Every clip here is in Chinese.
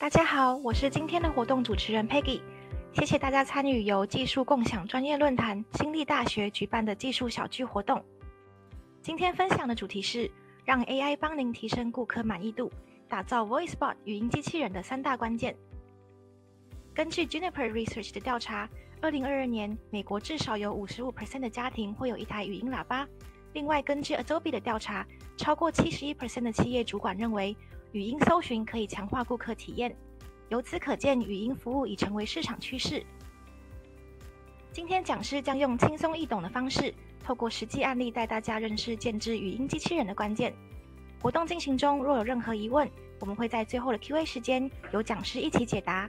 大家好，我是今天的活动主持人 Peggy。谢谢大家参与由技术共享专业论坛新力大学举办的技术小聚活动。今天分享的主题是让 AI 帮您提升顾客满意度，打造 VoiceBot 语音机器人的三大关键。根据 Juniper Research 的调查，二零二二年美国至少有五十五 percent 的家庭会有一台语音喇叭。另外，根据 Adobe 的调查，超过七十一 percent 的企业主管认为语音搜寻可以强化顾客体验。由此可见，语音服务已成为市场趋势。今天讲师将用轻松易懂的方式，透过实际案例带大家认识建制语音机器人的关键。活动进行中，若有任何疑问，我们会在最后的 Q&A 时间由讲师一起解答。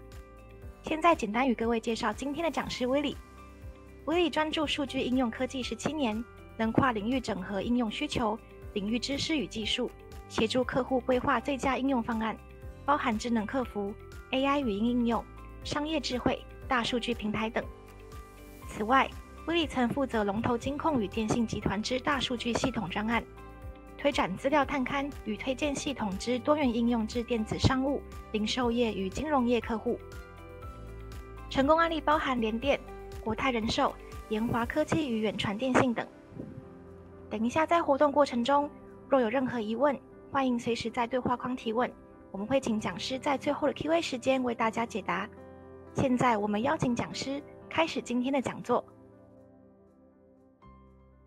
现在简单与各位介绍今天的讲师威利。威利专注数据应用科技十七年，能跨领域整合应用需求、领域知识与技术，协助客户规划最佳应用方案，包含智能客服。AI 语音应用、商业智慧、大数据平台等。此外，威利曾负责龙头金控与电信集团之大数据系统专案，推展资料探勘与推荐系统之多元应用至电子商务、零售业与金融业客户。成功案例包含联电、国泰人寿、研华科技与远传电信等。等一下，在活动过程中，若有任何疑问，欢迎随时在对话框提问。我们会请讲师在最后的 Q&A 时间为大家解答。现在我们邀请讲师开始今天的讲座。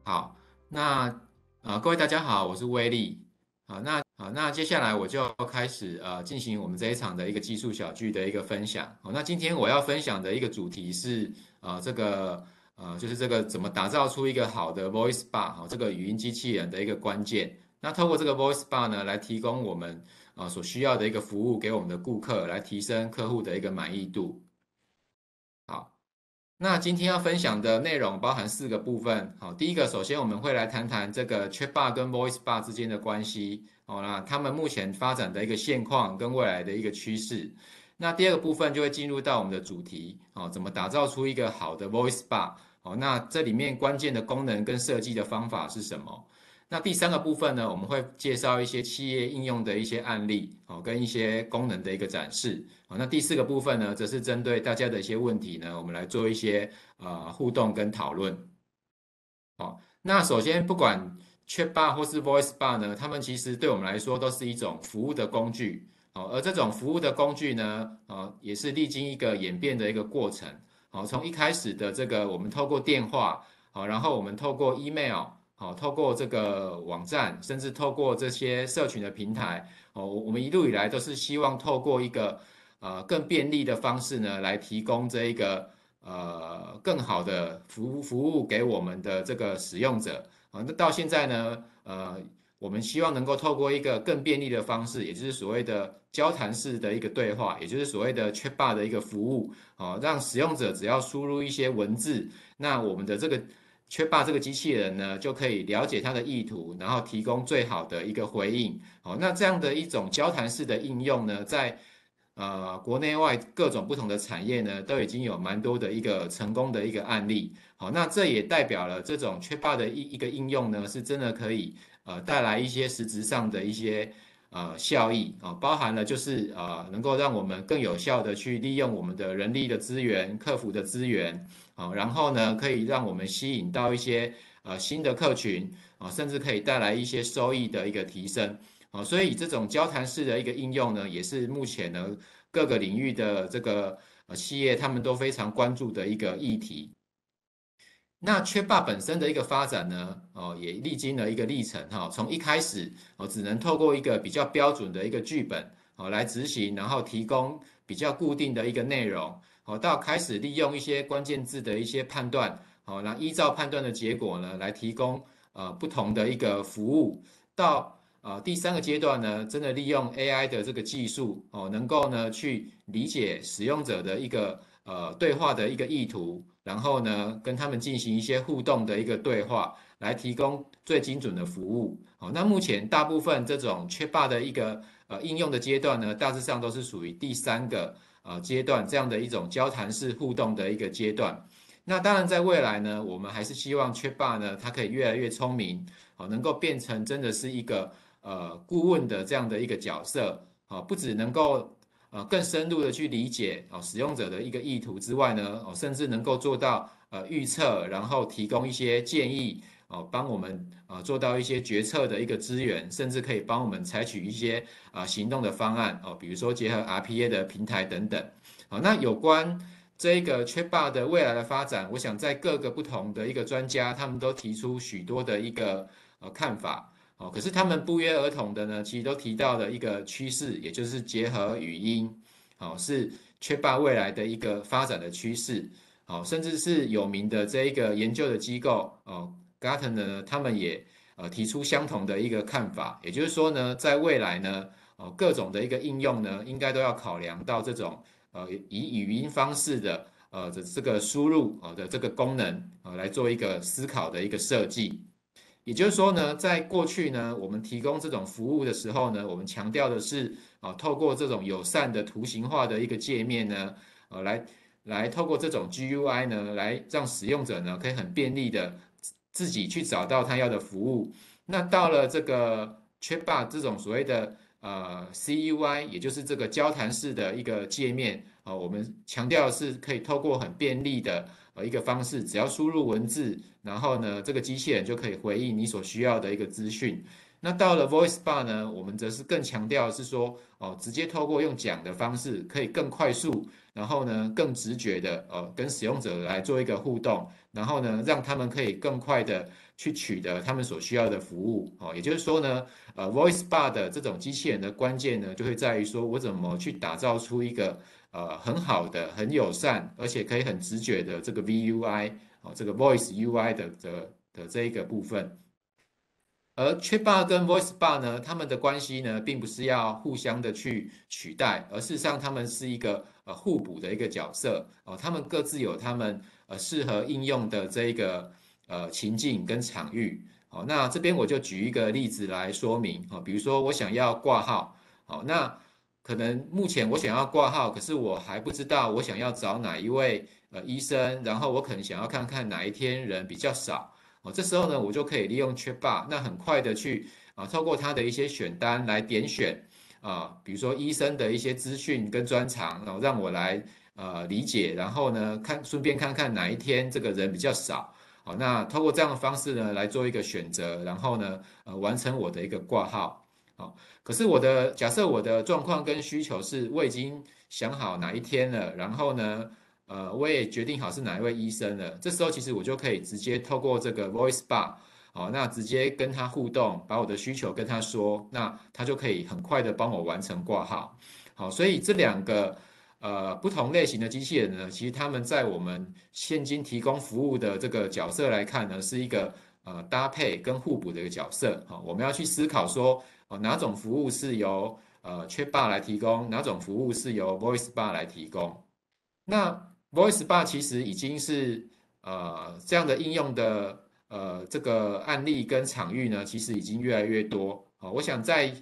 好，那呃各位大家好，我是威利。好，那好，那接下来我就要开始呃进行我们这一场的一个技术小聚的一个分享。好，那今天我要分享的一个主题是呃这个呃就是这个怎么打造出一个好的 Voice Bar 好这个语音机器人的一个关键。那透过这个 Voice Bar 呢来提供我们。啊，所需要的一个服务给我们的顾客，来提升客户的一个满意度。好，那今天要分享的内容包含四个部分。好，第一个，首先我们会来谈谈这个 Chat Bar 跟 Voice Bar 之间的关系。好，那他们目前发展的一个现况跟未来的一个趋势。那第二个部分就会进入到我们的主题。好，怎么打造出一个好的 Voice Bar？好，那这里面关键的功能跟设计的方法是什么？那第三个部分呢，我们会介绍一些企业应用的一些案例，哦，跟一些功能的一个展示，哦，那第四个部分呢，则是针对大家的一些问题呢，我们来做一些呃互动跟讨论。好，那首先不管 Chat Bar 或是 Voice Bar 呢，他们其实对我们来说都是一种服务的工具，哦，而这种服务的工具呢，呃，也是历经一个演变的一个过程，好，从一开始的这个我们透过电话，好，然后我们透过 email。好，透过这个网站，甚至透过这些社群的平台，哦，我们一路以来都是希望透过一个呃更便利的方式呢，来提供这一个呃更好的服务服务给我们的这个使用者。啊，那到现在呢，呃，我们希望能够透过一个更便利的方式，也就是所谓的交谈式的一个对话，也就是所谓的 Chat Bar 的一个服务，啊，让使用者只要输入一些文字，那我们的这个。缺霸这个机器人呢，就可以了解它的意图，然后提供最好的一个回应。好，那这样的一种交谈式的应用呢，在呃国内外各种不同的产业呢，都已经有蛮多的一个成功的一个案例。好，那这也代表了这种缺霸的一一个应用呢，是真的可以呃带来一些实质上的一些呃效益啊，包含了就是呃能够让我们更有效的去利用我们的人力的资源、客服的资源。好，然后呢，可以让我们吸引到一些呃新的客群啊，甚至可以带来一些收益的一个提升啊，所以这种交谈式的一个应用呢，也是目前呢各个领域的这个呃企业他们都非常关注的一个议题。那缺霸本身的一个发展呢，哦，也历经了一个历程哈，从一开始哦，只能透过一个比较标准的一个剧本哦来执行，然后提供比较固定的一个内容。好，到开始利用一些关键字的一些判断，好，那依照判断的结果呢，来提供呃不同的一个服务。到呃第三个阶段呢，真的利用 AI 的这个技术，哦，能够呢去理解使用者的一个呃对话的一个意图，然后呢跟他们进行一些互动的一个对话，来提供最精准的服务。好，那目前大部分这种缺霸的一个呃应用的阶段呢，大致上都是属于第三个。啊，阶段这样的一种交谈式互动的一个阶段，那当然在未来呢，我们还是希望 c h a t b o 呢，它可以越来越聪明，好，能够变成真的是一个呃顾问的这样的一个角色，好，不只能够呃更深入的去理解啊使用者的一个意图之外呢，哦甚至能够做到呃预测，然后提供一些建议哦，帮我们啊做到一些决策的一个资源，甚至可以帮我们采取一些啊行动的方案哦，比如说结合 RPA 的平台等等。好，那有关这个 Chatbot 的未来的发展，我想在各个不同的一个专家，他们都提出许多的一个呃看法。哦，可是他们不约而同的呢，其实都提到了一个趋势，也就是结合语音，哦，是 Chatbot 未来的一个发展的趋势。哦，甚至是有名的这一个研究的机构，哦，Gartner 呢，他们也呃提出相同的一个看法，也就是说呢，在未来呢，哦，各种的一个应用呢，应该都要考量到这种。呃，以语音方式的呃的这个输入啊的这个功能啊来做一个思考的一个设计，也就是说呢，在过去呢，我们提供这种服务的时候呢，我们强调的是啊，透过这种友善的图形化的一个界面呢，呃，来来透过这种 GUI 呢，来让使用者呢可以很便利的自己去找到他要的服务。那到了这个 Chatbot 这种所谓的呃 C E Y，也就是这个交谈式的一个界面啊，我们强调是可以透过很便利的呃一个方式，只要输入文字，然后呢，这个机器人就可以回应你所需要的一个资讯。那到了 Voice Bar 呢，我们则是更强调是说哦，直接透过用讲的方式，可以更快速，然后呢，更直觉的呃跟使用者来做一个互动，然后呢，让他们可以更快的。去取得他们所需要的服务，哦，也就是说呢，呃，Voice Bar 的这种机器人的关键呢，就会在于说我怎么去打造出一个呃很好的、很友善，而且可以很直觉的这个 VUI，哦，这个 Voice UI 的的的这一个部分。而 Chat Bar 跟 Voice Bar 呢，他们的关系呢，并不是要互相的去取代，而事实上他们是一个呃互补的一个角色，哦，他们各自有他们呃适合应用的这一个。呃，情境跟场域，好，那这边我就举一个例子来说明，哦，比如说我想要挂号，好，那可能目前我想要挂号，可是我还不知道我想要找哪一位呃医生，然后我可能想要看看哪一天人比较少，哦，这时候呢，我就可以利用缺霸那很快的去啊，透过它的一些选单来点选啊，比如说医生的一些资讯跟专长，然后让我来呃理解，然后呢看顺便看看哪一天这个人比较少。好，那通过这样的方式呢，来做一个选择，然后呢，呃，完成我的一个挂号。好，可是我的假设我的状况跟需求是，我已经想好哪一天了，然后呢，呃，我也决定好是哪一位医生了。这时候其实我就可以直接透过这个 Voice Bar，好，那直接跟他互动，把我的需求跟他说，那他就可以很快的帮我完成挂号。好，所以这两个。呃，不同类型的机器人呢，其实他们在我们现今提供服务的这个角色来看呢，是一个呃搭配跟互补的一个角色。哈，我们要去思考说，哦，哪种服务是由呃 Chat Bar 来提供，哪种服务是由 Voice Bar 来提供。那 Voice Bar 其实已经是呃这样的应用的呃这个案例跟场域呢，其实已经越来越多。好，我想在。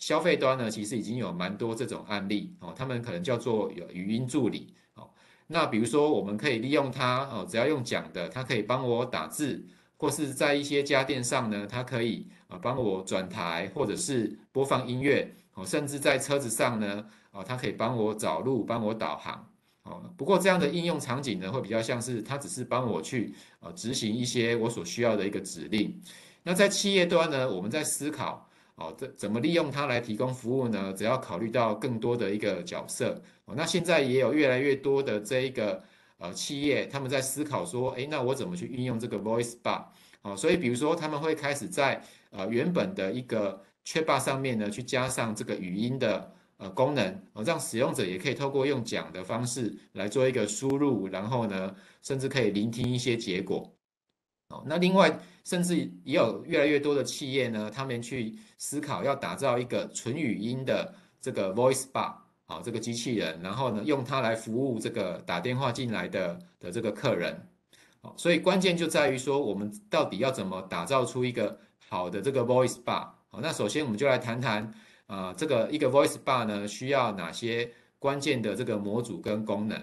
消费端呢，其实已经有蛮多这种案例哦，他们可能叫做有语音助理哦。那比如说，我们可以利用它哦，只要用讲的，它可以帮我打字，或是在一些家电上呢，它可以啊帮我转台，或者是播放音乐哦，甚至在车子上呢，哦，它可以帮我找路，帮我导航哦。不过这样的应用场景呢，会比较像是它只是帮我去呃执行一些我所需要的一个指令。那在企业端呢，我们在思考。哦，这怎么利用它来提供服务呢？只要考虑到更多的一个角色哦。那现在也有越来越多的这一个呃企业，他们在思考说，哎，那我怎么去运用这个 Voice Bar？哦，所以比如说他们会开始在呃原本的一个 Chat Bar 上面呢，去加上这个语音的呃功能，哦，让使用者也可以透过用讲的方式来做一个输入，然后呢，甚至可以聆听一些结果。哦，那另外，甚至也有越来越多的企业呢，他们去思考要打造一个纯语音的这个 Voice Bar，好，这个机器人，然后呢，用它来服务这个打电话进来的的这个客人。好，所以关键就在于说，我们到底要怎么打造出一个好的这个 Voice Bar？好，那首先我们就来谈谈，啊，这个一个 Voice Bar 呢，需要哪些关键的这个模组跟功能？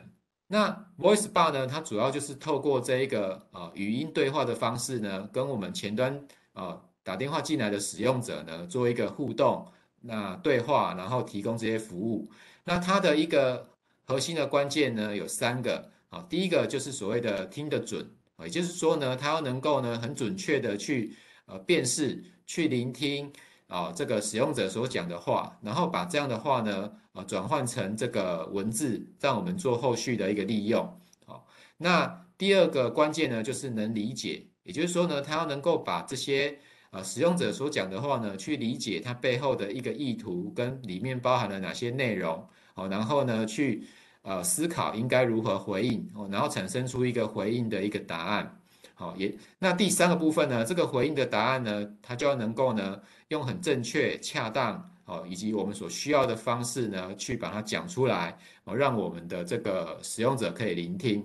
那 Voice Bar 呢？它主要就是透过这一个呃语音对话的方式呢，跟我们前端呃打电话进来的使用者呢做一个互动，那对话，然后提供这些服务。那它的一个核心的关键呢有三个啊，第一个就是所谓的听得准，也就是说呢，它要能够呢很准确的去呃辨识、去聆听啊这个使用者所讲的话，然后把这样的话呢啊转换成这个文字，让我们做后续的一个利用。好，那第二个关键呢就是能理解，也就是说呢，他要能够把这些呃使用者所讲的话呢去理解它背后的一个意图跟里面包含了哪些内容。好，然后呢，去呃思考应该如何回应，哦，然后产生出一个回应的一个答案。好，也那第三个部分呢，这个回应的答案呢，它就要能够呢，用很正确、恰当，哦，以及我们所需要的方式呢，去把它讲出来，哦，让我们的这个使用者可以聆听。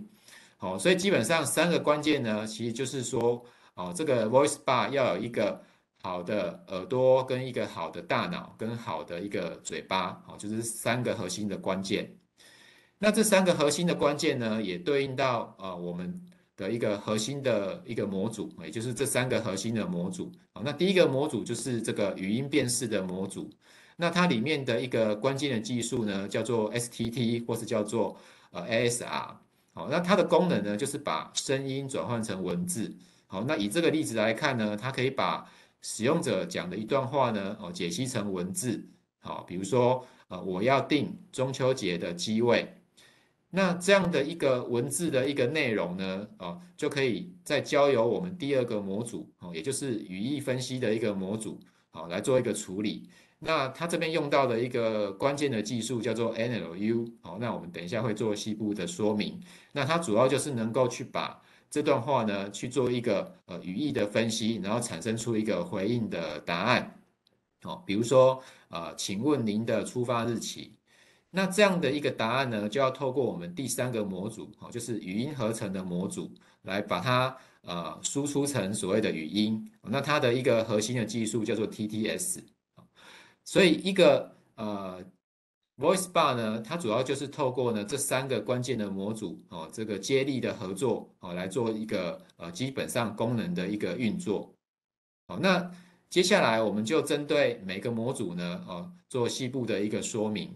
好，所以基本上三个关键呢，其实就是说，哦，这个 Voice Bar 要有一个。好的耳朵跟一个好的大脑跟好的一个嘴巴，好，就是三个核心的关键。那这三个核心的关键呢，也对应到呃我们的一个核心的一个模组，也就是这三个核心的模组。好，那第一个模组就是这个语音辨识的模组。那它里面的一个关键的技术呢，叫做 STT 或是叫做呃 ASR。好，那它的功能呢，就是把声音转换成文字。好，那以这个例子来看呢，它可以把使用者讲的一段话呢，哦，解析成文字，好，比如说，呃，我要订中秋节的机位，那这样的一个文字的一个内容呢，哦，就可以再交由我们第二个模组，哦，也就是语义分析的一个模组，好，来做一个处理。那它这边用到的一个关键的技术叫做 NLU，好，那我们等一下会做细部的说明。那它主要就是能够去把这段话呢，去做一个呃语义的分析，然后产生出一个回应的答案。好，比如说呃，请问您的出发日期？那这样的一个答案呢，就要透过我们第三个模组，哦，就是语音合成的模组，来把它呃输出成所谓的语音。那它的一个核心的技术叫做 TTS。所以一个呃。Voice Bar 呢，它主要就是透过呢这三个关键的模组哦，这个接力的合作哦，来做一个呃基本上功能的一个运作。好，那接下来我们就针对每个模组呢哦做细部的一个说明。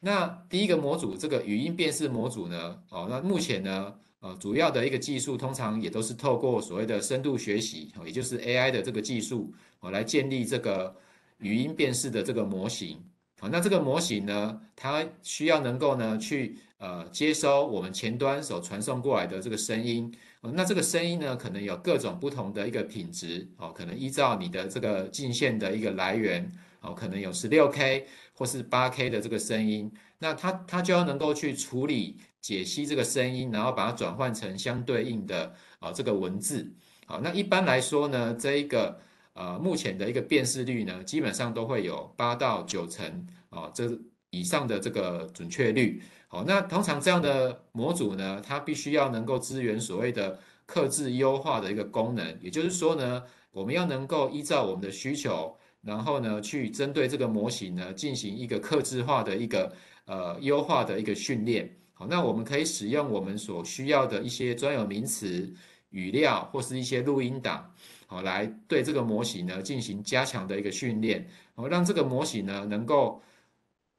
那第一个模组这个语音辨识模组呢哦，那目前呢呃主要的一个技术通常也都是透过所谓的深度学习哦，也就是 AI 的这个技术哦来建立这个语音辨识的这个模型。好，那这个模型呢，它需要能够呢去呃接收我们前端所传送过来的这个声音。那这个声音呢，可能有各种不同的一个品质哦，可能依照你的这个进线的一个来源哦，可能有十六 K 或是八 K 的这个声音。那它它就要能够去处理解析这个声音，然后把它转换成相对应的啊这个文字。好，那一般来说呢，这一个。呃，目前的一个辨识率呢，基本上都会有八到九成啊，这以上的这个准确率。好，那通常这样的模组呢，它必须要能够支援所谓的克制优化的一个功能，也就是说呢，我们要能够依照我们的需求，然后呢，去针对这个模型呢，进行一个克制化的一个呃优化的一个训练。好，那我们可以使用我们所需要的一些专有名词、语料或是一些录音档。好，来对这个模型呢进行加强的一个训练，好，让这个模型呢能够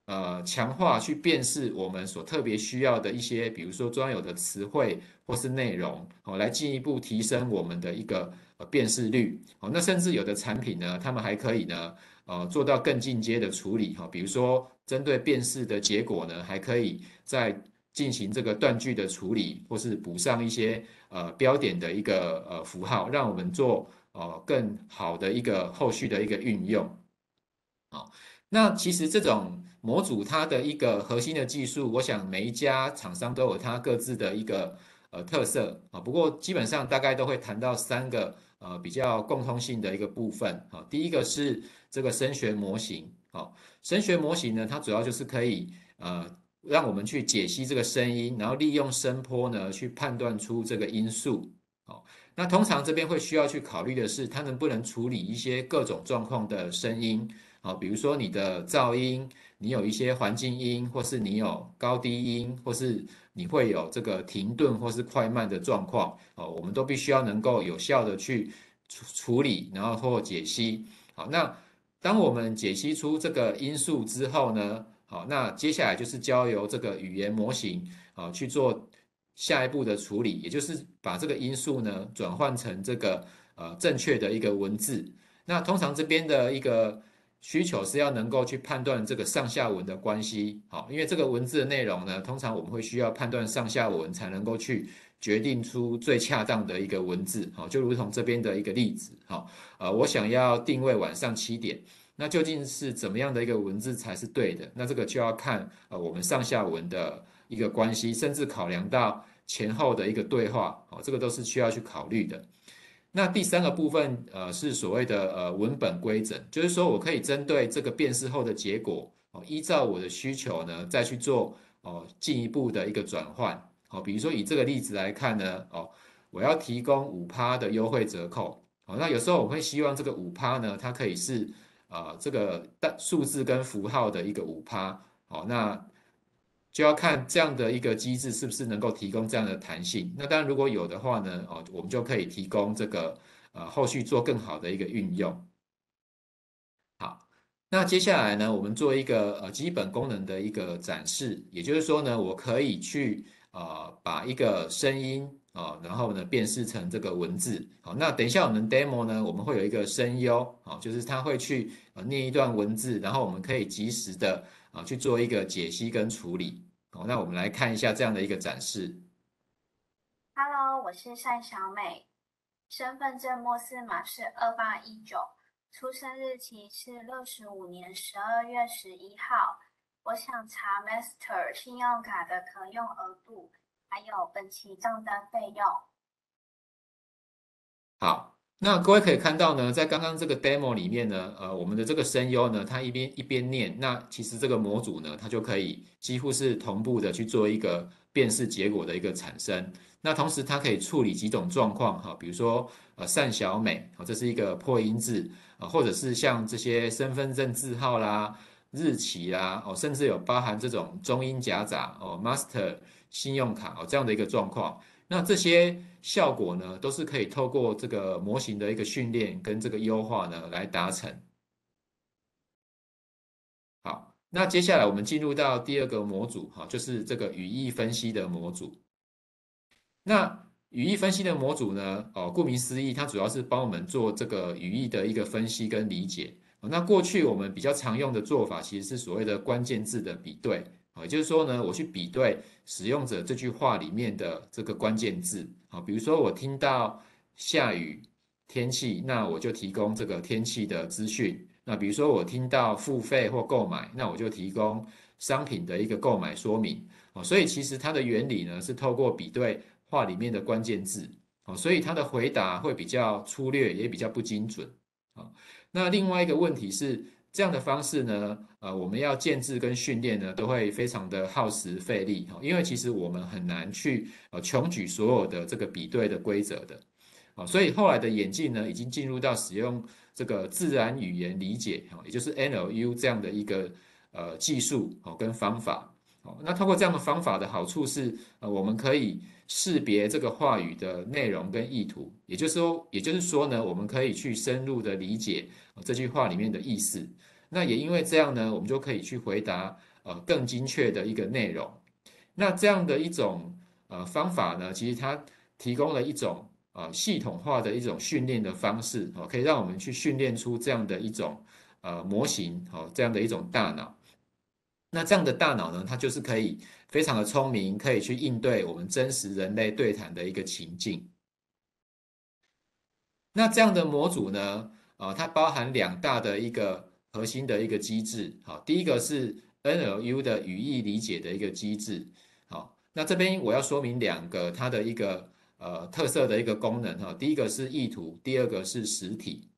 呃强化去辨识我们所特别需要的一些，比如说专有的词汇或是内容，好，来进一步提升我们的一个辨识率。好，那甚至有的产品呢，他们还可以呢呃做到更进阶的处理，哈，比如说针对辨识的结果呢，还可以在进行这个断句的处理，或是补上一些呃标点的一个呃符号，让我们做。呃，更好的一个后续的一个运用，好，那其实这种模组它的一个核心的技术，我想每一家厂商都有它各自的一个呃特色啊。不过基本上大概都会谈到三个呃比较共通性的一个部分啊。第一个是这个声学模型，好，声学模型呢，它主要就是可以呃让我们去解析这个声音，然后利用声波呢去判断出这个音素，好。那通常这边会需要去考虑的是，它能不能处理一些各种状况的声音，啊，比如说你的噪音，你有一些环境音，或是你有高低音，或是你会有这个停顿或是快慢的状况，哦，我们都必须要能够有效的去处处理，然后或解析。好，那当我们解析出这个因素之后呢，好，那接下来就是交由这个语言模型啊去做下一步的处理，也就是把这个因素呢转换成这个呃正确的一个文字。那通常这边的一个需求是要能够去判断这个上下文的关系，好，因为这个文字的内容呢，通常我们会需要判断上下文才能够去决定出最恰当的一个文字，好，就如同这边的一个例子，好，呃，我想要定位晚上七点。那究竟是怎么样的一个文字才是对的？那这个就要看呃我们上下文的一个关系，甚至考量到前后的一个对话，好，这个都是需要去考虑的。那第三个部分呃是所谓的呃文本规整，就是说我可以针对这个辨识后的结果，哦，依照我的需求呢再去做哦进一步的一个转换，哦，比如说以这个例子来看呢，哦，我要提供五趴的优惠折扣，哦，那有时候我会希望这个五趴呢，它可以是啊，这个单数字跟符号的一个五趴，好，那就要看这样的一个机制是不是能够提供这样的弹性。那当然如果有的话呢，哦，我们就可以提供这个呃后续做更好的一个运用。好，那接下来呢，我们做一个呃基本功能的一个展示，也就是说呢，我可以去呃把一个声音。啊，然后呢，辨识成这个文字。好，那等一下我们 demo 呢，我们会有一个声优，啊，就是他会去呃念一段文字，然后我们可以及时的啊去做一个解析跟处理。好，那我们来看一下这样的一个展示。Hello，我是单小美，身份证末四码是二八一九，出生日期是六十五年十二月十一号。我想查 Master 信用卡的可用额度。还有本期账单费用。好，那各位可以看到呢，在刚刚这个 demo 里面呢，呃，我们的这个声优呢，它一边一边念，那其实这个模组呢，它就可以几乎是同步的去做一个辨识结果的一个产生。那同时它可以处理几种状况哈，比如说呃单小美，哦，这是一个破音字啊，或者是像这些身份证字号啦、日期啦，哦，甚至有包含这种中英夹杂哦，master。信用卡哦，这样的一个状况，那这些效果呢，都是可以透过这个模型的一个训练跟这个优化呢来达成。好，那接下来我们进入到第二个模组哈，就是这个语义分析的模组。那语义分析的模组呢，哦，顾名思义，它主要是帮我们做这个语义的一个分析跟理解。那过去我们比较常用的做法，其实是所谓的关键字的比对。也就是说呢，我去比对使用者这句话里面的这个关键字，啊，比如说我听到下雨天气，那我就提供这个天气的资讯。那比如说我听到付费或购买，那我就提供商品的一个购买说明。啊，所以其实它的原理呢是透过比对话里面的关键字，啊，所以它的回答会比较粗略，也比较不精准。啊，那另外一个问题是。这样的方式呢，呃，我们要建制跟训练呢，都会非常的耗时费力哈，因为其实我们很难去呃穷举所有的这个比对的规则的，啊，所以后来的演进呢，已经进入到使用这个自然语言理解哈，也就是 NLU 这样的一个呃技术哦跟方法，哦，那通过这样的方法的好处是，呃，我们可以识别这个话语的内容跟意图，也就是说，也就是说呢，我们可以去深入的理解这句话里面的意思。那也因为这样呢，我们就可以去回答呃更精确的一个内容。那这样的一种呃方法呢，其实它提供了一种呃系统化的一种训练的方式哦，可以让我们去训练出这样的一种呃模型哦，这样的一种大脑。那这样的大脑呢，它就是可以非常的聪明，可以去应对我们真实人类对谈的一个情境。那这样的模组呢，呃，它包含两大的一个。核心的一个机制，好，第一个是 NLU 的语义理解的一个机制，好，那这边我要说明两个它的一个呃特色的一个功能哈，第一个是意图，第二个是实体，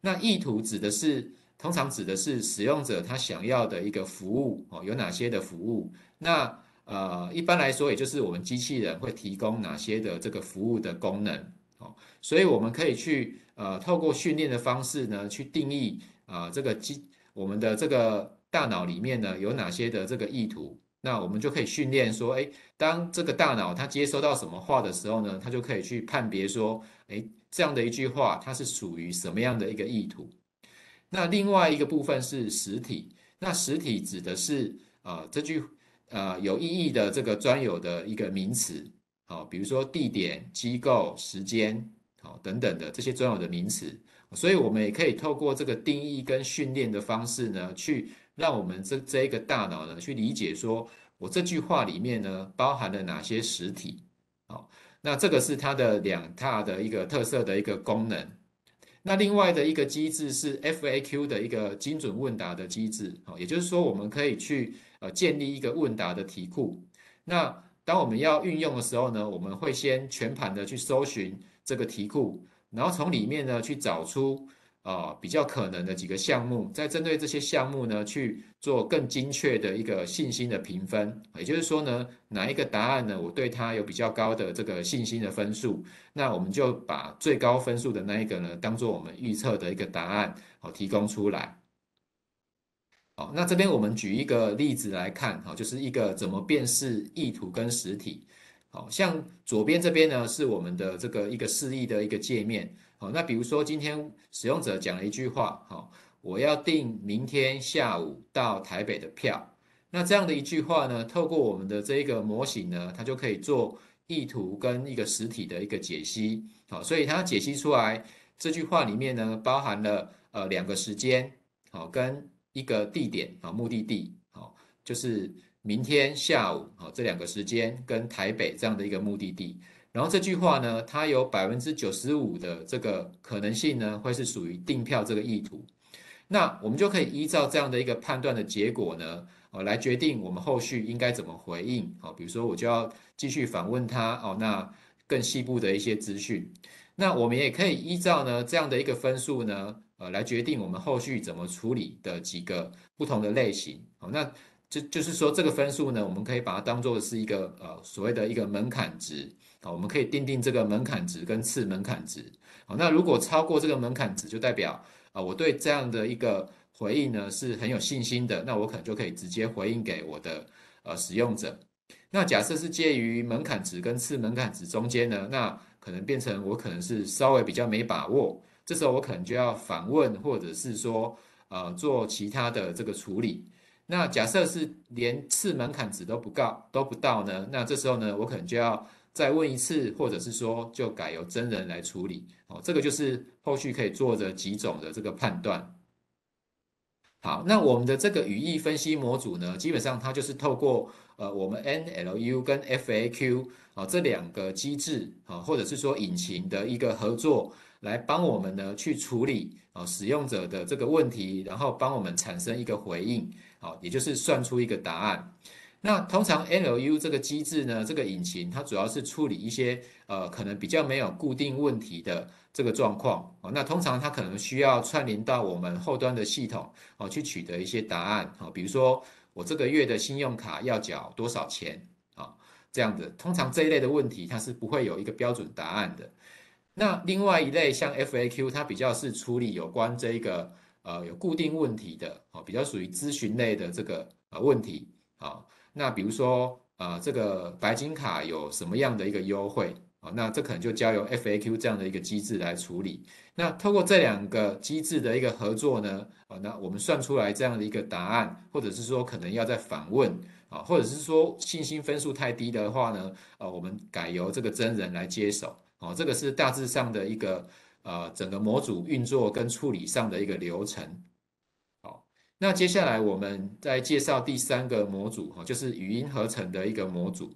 那意图指的是通常指的是使用者他想要的一个服务哦，有哪些的服务，那呃一般来说也就是我们机器人会提供哪些的这个服务的功能，哦，所以我们可以去呃透过训练的方式呢去定义。啊，这个机我们的这个大脑里面呢有哪些的这个意图？那我们就可以训练说，哎，当这个大脑它接收到什么话的时候呢，它就可以去判别说，哎，这样的一句话它是属于什么样的一个意图。那另外一个部分是实体，那实体指的是啊这句呃有意义的这个专有的一个名词，好，比如说地点、机构、时间，好等等的这些专有的名词。所以，我们也可以透过这个定义跟训练的方式呢，去让我们这这一个大脑呢，去理解说我这句话里面呢，包含了哪些实体。好，那这个是它的两大的一个特色的一个功能。那另外的一个机制是 FAQ 的一个精准问答的机制。啊，也就是说，我们可以去呃建立一个问答的题库。那当我们要运用的时候呢，我们会先全盘的去搜寻这个题库。然后从里面呢去找出啊比较可能的几个项目，再针对这些项目呢去做更精确的一个信心的评分。也就是说呢，哪一个答案呢，我对它有比较高的这个信心的分数，那我们就把最高分数的那一个呢，当做我们预测的一个答案，好提供出来。好，那这边我们举一个例子来看，哈，就是一个怎么辨识意图跟实体。好像左边这边呢是我们的这个一个示意的一个界面。好，那比如说今天使用者讲了一句话，好，我要订明天下午到台北的票。那这样的一句话呢，透过我们的这一个模型呢，它就可以做意图跟一个实体的一个解析。好，所以它解析出来这句话里面呢，包含了呃两个时间，好，跟一个地点，好，目的地，好，就是。明天下午，好，这两个时间跟台北这样的一个目的地，然后这句话呢，它有百分之九十五的这个可能性呢，会是属于订票这个意图。那我们就可以依照这样的一个判断的结果呢，哦，来决定我们后续应该怎么回应。好，比如说我就要继续访问他，哦，那更细部的一些资讯。那我们也可以依照呢这样的一个分数呢，呃，来决定我们后续怎么处理的几个不同的类型。好，那。就就是说，这个分数呢，我们可以把它当做是一个呃所谓的一个门槛值我们可以定定这个门槛值跟次门槛值。好，那如果超过这个门槛值，就代表啊我对这样的一个回应呢是很有信心的，那我可能就可以直接回应给我的呃使用者。那假设是介于门槛值跟次门槛值中间呢，那可能变成我可能是稍微比较没把握，这时候我可能就要反问或者是说呃做其他的这个处理。那假设是连次门槛值都不告都不到呢？那这时候呢，我可能就要再问一次，或者是说就改由真人来处理。哦，这个就是后续可以做的几种的这个判断。好，那我们的这个语义分析模组呢，基本上它就是透过呃我们 NLU 跟 FAQ 啊这两个机制啊，或者是说引擎的一个合作，来帮我们呢去处理啊使用者的这个问题，然后帮我们产生一个回应。好，也就是算出一个答案。那通常 L U 这个机制呢，这个引擎它主要是处理一些呃可能比较没有固定问题的这个状况。哦，那通常它可能需要串联到我们后端的系统哦，去取得一些答案。哦，比如说我这个月的信用卡要缴多少钱啊？这样的，通常这一类的问题它是不会有一个标准答案的。那另外一类像 FAQ，它比较是处理有关这一个。呃，有固定问题的，哦，比较属于咨询类的这个呃问题，好，那比如说呃，这个白金卡有什么样的一个优惠，啊，那这可能就交由 FAQ 这样的一个机制来处理。那透过这两个机制的一个合作呢，啊，那我们算出来这样的一个答案，或者是说可能要再反问，啊，或者是说信心分数太低的话呢，呃，我们改由这个真人来接手，哦，这个是大致上的一个。呃，整个模组运作跟处理上的一个流程。那接下来我们再介绍第三个模组哈，就是语音合成的一个模组。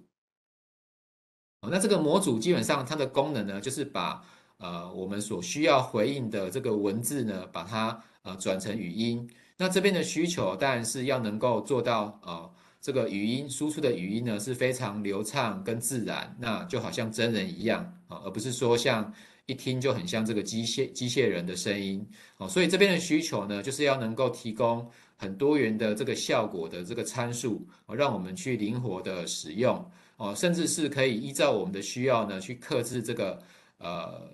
那这个模组基本上它的功能呢，就是把呃我们所需要回应的这个文字呢，把它呃转成语音。那这边的需求当然是要能够做到呃这个语音输出的语音呢是非常流畅跟自然，那就好像真人一样啊，而不是说像。一听就很像这个机械机械人的声音。哦，所以这边的需求呢，就是要能够提供很多元的这个效果的这个参数哦，让我们去灵活的使用。哦，甚至是可以依照我们的需要呢，去克制这个呃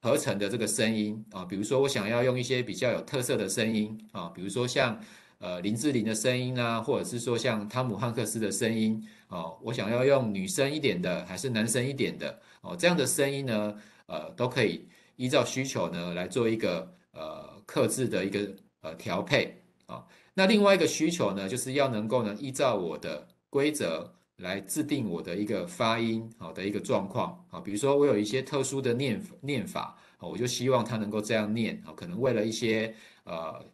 合成的这个声音。啊，比如说我想要用一些比较有特色的声音啊，比如说像呃林志玲的声音啊，或者是说像汤姆汉克斯的声音。哦，我想要用女生一点的还是男生一点的。哦，这样的声音呢？呃，都可以依照需求呢来做一个呃克制的一个呃调配啊。那另外一个需求呢，就是要能够呢依照我的规则来制定我的一个发音好的一个状况啊，比如说我有一些特殊的念念法啊，我就希望它能够这样念啊，可能为了一些呃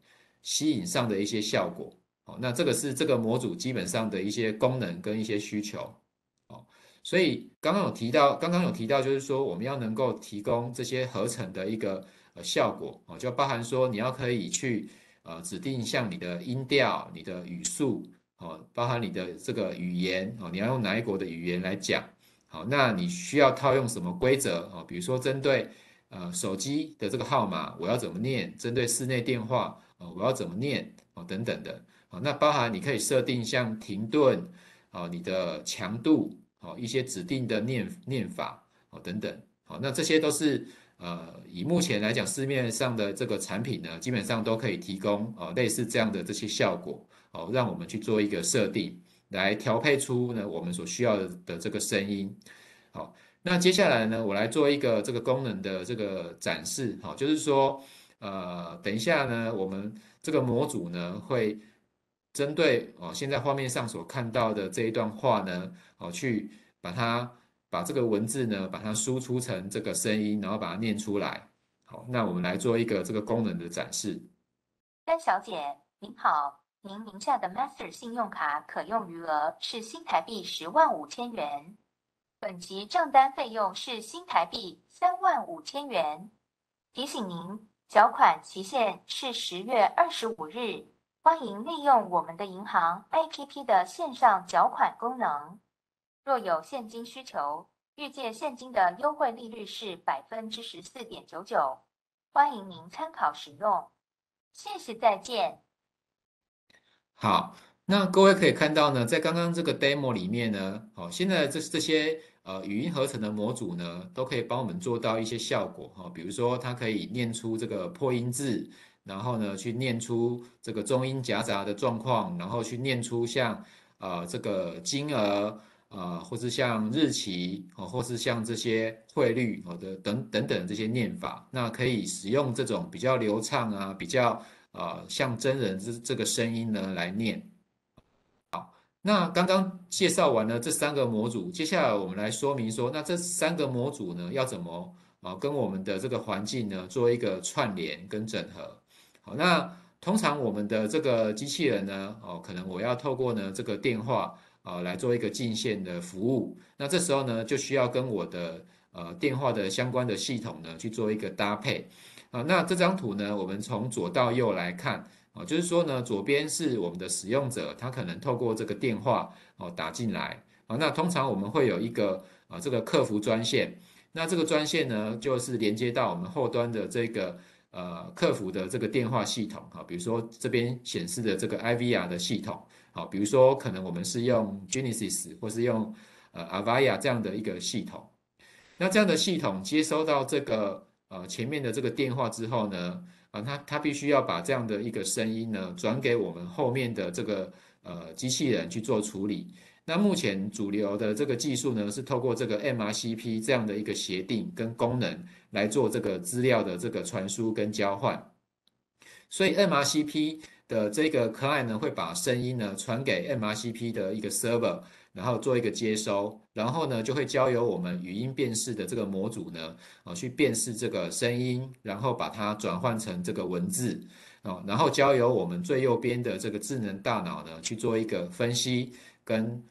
吸引上的一些效果。哦，那这个是这个模组基本上的一些功能跟一些需求，所以刚刚有提到，刚刚有提到，就是说我们要能够提供这些合成的一个呃效果，哦，就包含说你要可以去呃指定像你的音调、你的语速，哦，包含你的这个语言，哦，你要用哪一国的语言来讲，好，那你需要套用什么规则，哦，比如说针对呃手机的这个号码我要怎么念，针对室内电话，哦，我要怎么念，哦，等等的。那包含你可以设定像停顿，啊，你的强度，哦，一些指定的念念法，哦，等等，好，那这些都是呃，以目前来讲市面上的这个产品呢，基本上都可以提供哦类似这样的这些效果，哦，让我们去做一个设定，来调配出呢我们所需要的这个声音，好，那接下来呢，我来做一个这个功能的这个展示，好，就是说，呃，等一下呢，我们这个模组呢会。针对哦，现在画面上所看到的这一段话呢，哦，去把它把这个文字呢，把它输出成这个声音，然后把它念出来。好，那我们来做一个这个功能的展示。丹小姐，您好，您名下的 Master 信用卡可用余额是新台币十万五千元，本期账单费用是新台币三万五千元。提醒您，缴款期限是十月二十五日。欢迎利用我们的银行 APP 的线上缴款功能。若有现金需求，预借现金的优惠利率是百分之十四点九九，欢迎您参考使用。谢谢，再见。好，那各位可以看到呢，在刚刚这个 demo 里面呢，好，现在这这些呃语音合成的模组呢，都可以帮我们做到一些效果哈，比如说它可以念出这个破音字。然后呢，去念出这个中音夹杂的状况，然后去念出像呃这个金额啊，或是像日期哦，或是像这些汇率哦的等等等这些念法，那可以使用这种比较流畅啊，比较呃像真人这这个声音呢来念。好，那刚刚介绍完了这三个模组，接下来我们来说明说，那这三个模组呢要怎么啊跟我们的这个环境呢做一个串联跟整合。好，那通常我们的这个机器人呢，哦，可能我要透过呢这个电话啊来做一个进线的服务，那这时候呢就需要跟我的呃电话的相关的系统呢去做一个搭配啊。那这张图呢，我们从左到右来看啊，就是说呢，左边是我们的使用者，他可能透过这个电话哦打进来啊。那通常我们会有一个啊这个客服专线，那这个专线呢就是连接到我们后端的这个。呃，客服的这个电话系统啊，比如说这边显示的这个 IVR 的系统，好，比如说可能我们是用 Genesis 或是用呃 Avaya 这样的一个系统，那这样的系统接收到这个呃前面的这个电话之后呢，啊，它它必须要把这样的一个声音呢转给我们后面的这个呃机器人去做处理。那目前主流的这个技术呢，是透过这个 MRCP 这样的一个协定跟功能来做这个资料的这个传输跟交换。所以 MRCP 的这个 client 呢，会把声音呢传给 MRCP 的一个 server，然后做一个接收，然后呢就会交由我们语音辨识的这个模组呢，啊去辨识这个声音，然后把它转换成这个文字，啊，然后交由我们最右边的这个智能大脑呢去做一个分析跟。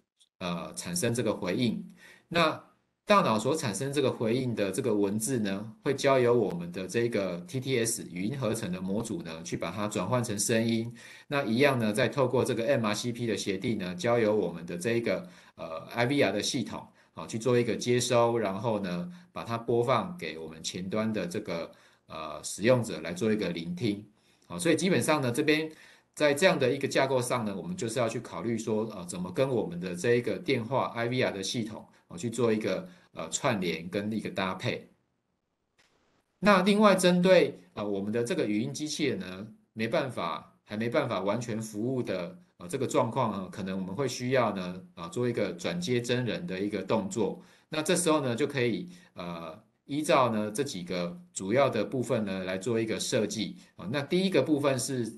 呃，产生这个回应，那大脑所产生这个回应的这个文字呢，会交由我们的这个 TTS 语音合成的模组呢，去把它转换成声音。那一样呢，再透过这个 MRCP 的协定呢，交由我们的这个呃 IVR 的系统啊去做一个接收，然后呢，把它播放给我们前端的这个呃使用者来做一个聆听。好，所以基本上呢，这边。在这样的一个架构上呢，我们就是要去考虑说，呃，怎么跟我们的这一个电话 IVR 的系统，哦，去做一个呃串联跟一个搭配。那另外针对呃我们的这个语音机器人呢，没办法，还没办法完全服务的呃这个状况呢，可能我们会需要呢，啊，做一个转接真人的一个动作。那这时候呢，就可以呃依照呢这几个主要的部分呢来做一个设计啊。那第一个部分是。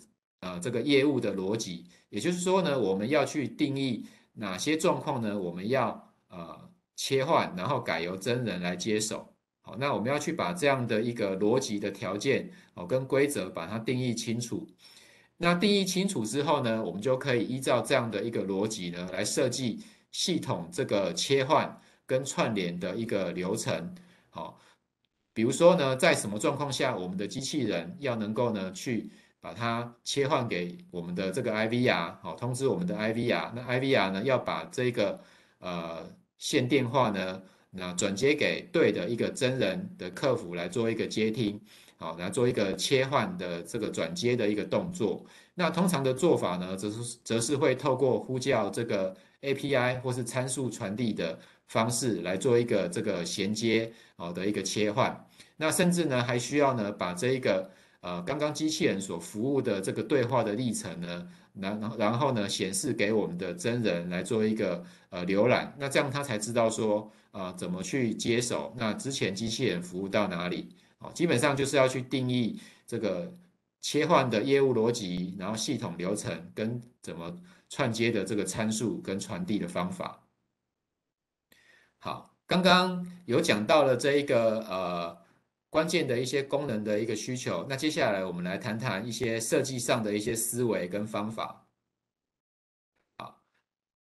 呃这个业务的逻辑，也就是说呢，我们要去定义哪些状况呢，我们要呃切换，然后改由真人来接手。好，那我们要去把这样的一个逻辑的条件哦跟规则把它定义清楚。那定义清楚之后呢，我们就可以依照这样的一个逻辑呢来设计系统这个切换跟串联的一个流程。好，比如说呢，在什么状况下我们的机器人要能够呢去把它切换给我们的这个 IVR，好，通知我们的 IVR，那 IVR 呢要把这个呃线电话呢。那转接给对的一个真人的客服来做一个接听，好，来做一个切换的这个转接的一个动作。那通常的做法呢，则是则是会透过呼叫这个 API 或是参数传递的方式来做一个这个衔接好的一个切换。那甚至呢，还需要呢把这一个呃刚刚机器人所服务的这个对话的历程呢，然然后呢显示给我们的真人来做一个呃浏览。那这样他才知道说。啊，怎么去接手？那之前机器人服务到哪里？哦，基本上就是要去定义这个切换的业务逻辑，然后系统流程跟怎么串接的这个参数跟传递的方法。好，刚刚有讲到了这一个呃关键的一些功能的一个需求，那接下来我们来谈谈一些设计上的一些思维跟方法。好，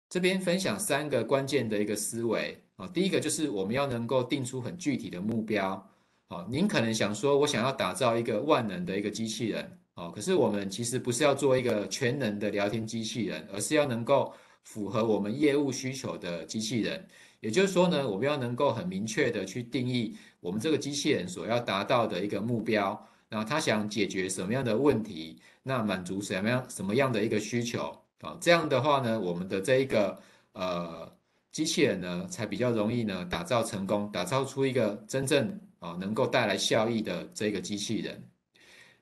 这边分享三个关键的一个思维。啊，第一个就是我们要能够定出很具体的目标。好，您可能想说，我想要打造一个万能的一个机器人。哦，可是我们其实不是要做一个全能的聊天机器人，而是要能够符合我们业务需求的机器人。也就是说呢，我们要能够很明确的去定义我们这个机器人所要达到的一个目标，然后他想解决什么样的问题，那满足什么样什么样的一个需求。啊，这样的话呢，我们的这一个呃。机器人呢，才比较容易呢打造成功，打造出一个真正啊能够带来效益的这个机器人。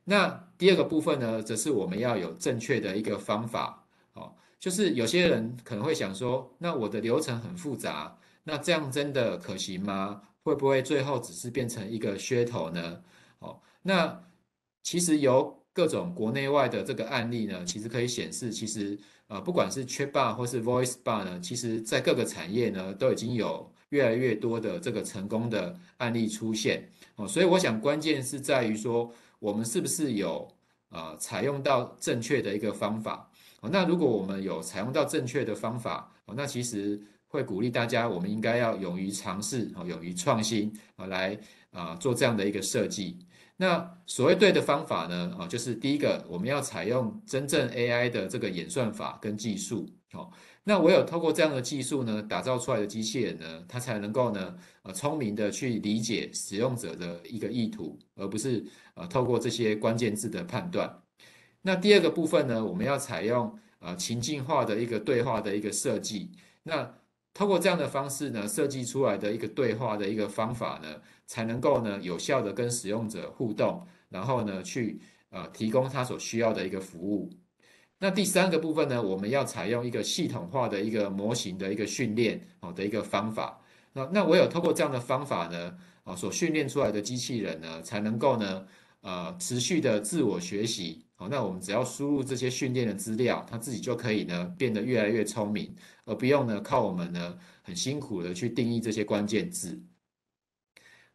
那第二个部分呢，则是我们要有正确的一个方法，哦，就是有些人可能会想说，那我的流程很复杂，那这样真的可行吗？会不会最后只是变成一个噱头呢？哦，那其实由各种国内外的这个案例呢，其实可以显示，其实。啊，不管是 Chat Bar 或是 Voice 霸呢，其实在各个产业呢，都已经有越来越多的这个成功的案例出现哦。所以我想关键是在于说，我们是不是有啊采用到正确的一个方法哦。那如果我们有采用到正确的方法哦，那其实会鼓励大家，我们应该要勇于尝试，勇于创新啊，来啊做这样的一个设计。那所谓对的方法呢？啊，就是第一个，我们要采用真正 AI 的这个演算法跟技术。哦，那唯有透过这样的技术呢，打造出来的机器人呢，它才能够呢，呃，聪明的去理解使用者的一个意图，而不是呃，透过这些关键字的判断。那第二个部分呢，我们要采用呃情境化的一个对话的一个设计。那透过这样的方式呢，设计出来的一个对话的一个方法呢。才能够呢有效的跟使用者互动，然后呢去呃提供他所需要的一个服务。那第三个部分呢，我们要采用一个系统化的一个模型的一个训练哦的一个方法。那那我有透过这样的方法呢，啊所训练出来的机器人呢，才能够呢呃持续的自我学习。好，那我们只要输入这些训练的资料，它自己就可以呢变得越来越聪明，而不用呢靠我们呢很辛苦的去定义这些关键字。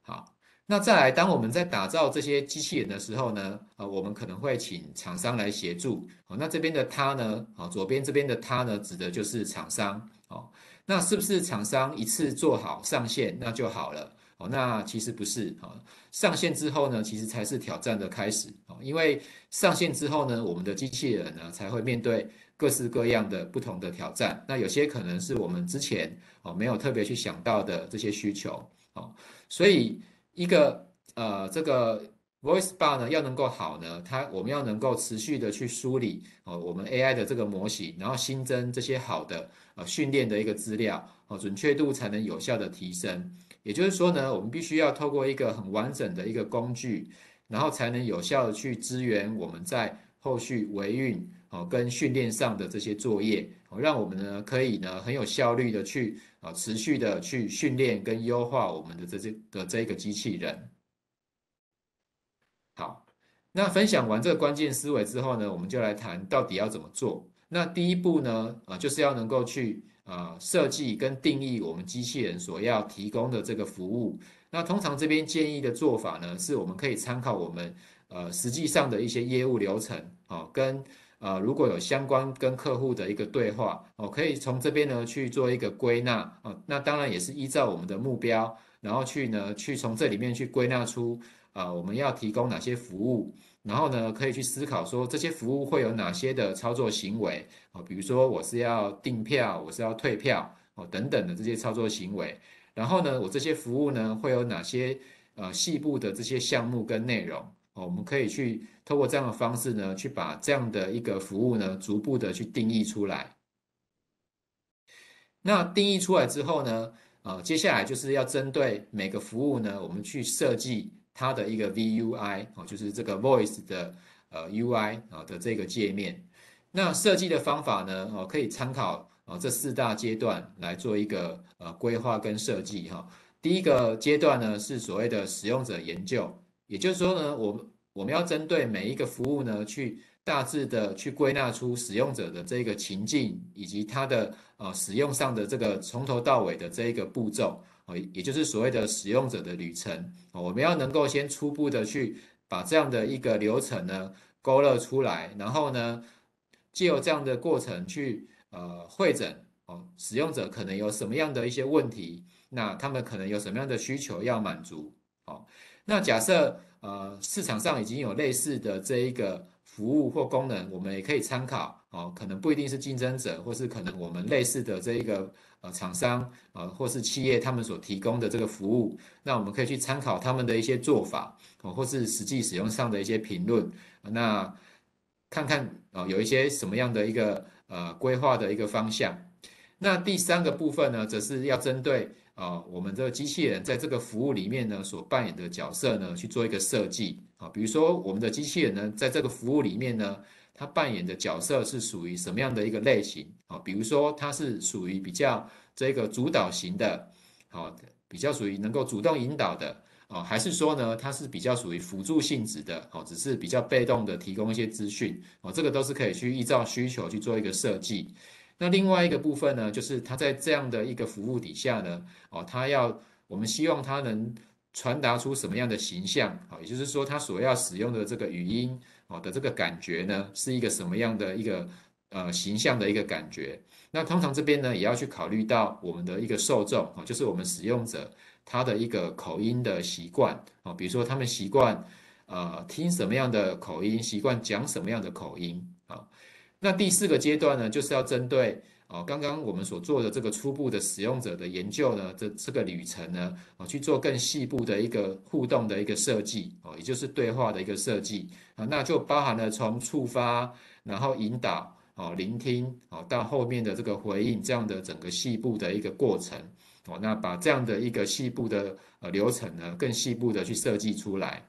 好，那再来，当我们在打造这些机器人的时候呢，啊，我们可能会请厂商来协助。好，那这边的他呢，啊，左边这边的他呢，指的就是厂商。哦，那是不是厂商一次做好上线那就好了？哦，那其实不是。啊，上线之后呢，其实才是挑战的开始。哦，因为上线之后呢，我们的机器人呢才会面对各式各样的不同的挑战。那有些可能是我们之前哦没有特别去想到的这些需求。哦。所以一个呃这个 voice bar 呢要能够好呢，它我们要能够持续的去梳理哦我们 AI 的这个模型，然后新增这些好的呃训练的一个资料哦，准确度才能有效的提升。也就是说呢，我们必须要透过一个很完整的一个工具，然后才能有效的去支援我们在后续维运哦跟训练上的这些作业，哦让我们呢可以呢很有效率的去。啊，持续的去训练跟优化我们的这些的这一个机器人。好，那分享完这个关键思维之后呢，我们就来谈到底要怎么做。那第一步呢，啊，就是要能够去啊设计跟定义我们机器人所要提供的这个服务。那通常这边建议的做法呢，是我们可以参考我们呃实际上的一些业务流程，啊，跟呃如果有相关跟客户的一个对话，哦，可以从这边呢去做一个归纳，啊，那当然也是依照我们的目标，然后去呢去从这里面去归纳出啊我们要提供哪些服务。然后呢，可以去思考说这些服务会有哪些的操作行为啊？比如说我是要订票，我是要退票哦等等的这些操作行为。然后呢，我这些服务呢会有哪些呃细部的这些项目跟内容哦？我们可以去透过这样的方式呢，去把这样的一个服务呢逐步的去定义出来。那定义出来之后呢，呃，接下来就是要针对每个服务呢，我们去设计。它的一个 VUI 哦，就是这个 Voice 的呃 UI 啊的这个界面。那设计的方法呢，哦，可以参考啊这四大阶段来做一个呃规划跟设计哈。第一个阶段呢是所谓的使用者研究，也就是说呢，我们我们要针对每一个服务呢，去大致的去归纳出使用者的这个情境以及它的呃使用上的这个从头到尾的这一个步骤。也就是所谓的使用者的旅程，我们要能够先初步的去把这样的一个流程呢勾勒出来，然后呢，借由这样的过程去呃会诊哦，使用者可能有什么样的一些问题，那他们可能有什么样的需求要满足哦，那假设呃市场上已经有类似的这一个服务或功能，我们也可以参考哦，可能不一定是竞争者，或是可能我们类似的这一个。呃，厂商呃，或是企业他们所提供的这个服务，那我们可以去参考他们的一些做法，哦，或是实际使用上的一些评论，那看看啊，有一些什么样的一个呃规划的一个方向。那第三个部分呢，则是要针对啊，我们这个机器人在这个服务里面呢所扮演的角色呢去做一个设计啊，比如说我们的机器人呢在这个服务里面呢。它扮演的角色是属于什么样的一个类型啊？比如说，它是属于比较这个主导型的，好，比较属于能够主动引导的啊，还是说呢，它是比较属于辅助性质的，好，只是比较被动的提供一些资讯哦，这个都是可以去依照需求去做一个设计。那另外一个部分呢，就是他在这样的一个服务底下呢，哦，他要我们希望他能传达出什么样的形象啊？也就是说，他所要使用的这个语音。哦的，这个感觉呢，是一个什么样的一个呃形象的一个感觉？那通常这边呢，也要去考虑到我们的一个受众啊，就是我们使用者他的一个口音的习惯啊，比如说他们习惯呃听什么样的口音，习惯讲什么样的口音。那第四个阶段呢，就是要针对。哦，刚刚我们所做的这个初步的使用者的研究呢，这这个旅程呢，啊，去做更细部的一个互动的一个设计，哦，也就是对话的一个设计啊，那就包含了从触发，然后引导，哦，聆听，哦，到后面的这个回应这样的整个细部的一个过程，哦，那把这样的一个细部的呃流程呢，更细部的去设计出来。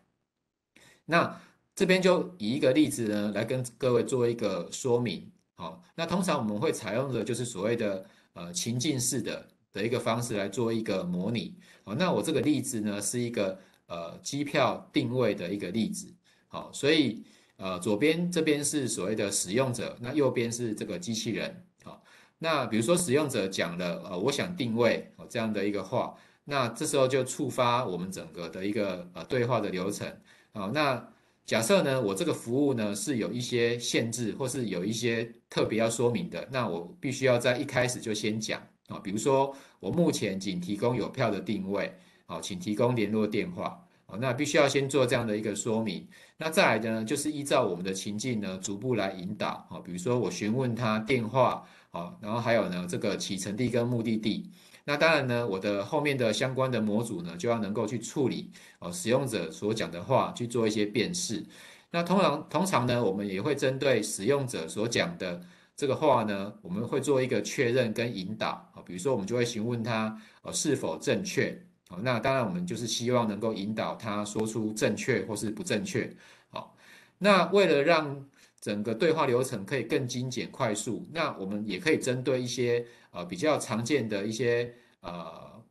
那这边就以一个例子呢，来跟各位做一个说明。好，那通常我们会采用的就是所谓的呃情境式的的一个方式来做一个模拟。好，那我这个例子呢是一个呃机票定位的一个例子。好，所以呃左边这边是所谓的使用者，那右边是这个机器人。好，那比如说使用者讲了呃我想定位哦这样的一个话，那这时候就触发我们整个的一个呃对话的流程。好，那。假设呢，我这个服务呢是有一些限制，或是有一些特别要说明的，那我必须要在一开始就先讲啊，比如说我目前仅提供有票的定位，好，请提供联络电话，好，那必须要先做这样的一个说明。那再来呢，就是依照我们的情境呢，逐步来引导啊，比如说我询问他电话，好，然后还有呢这个启程地跟目的地。那当然呢，我的后面的相关的模组呢，就要能够去处理哦使用者所讲的话去做一些辨识。那通常通常呢，我们也会针对使用者所讲的这个话呢，我们会做一个确认跟引导啊。比如说，我们就会询问他呃是否正确哦。那当然，我们就是希望能够引导他说出正确或是不正确。好，那为了让整个对话流程可以更精简快速，那我们也可以针对一些。呃，比较常见的一些呃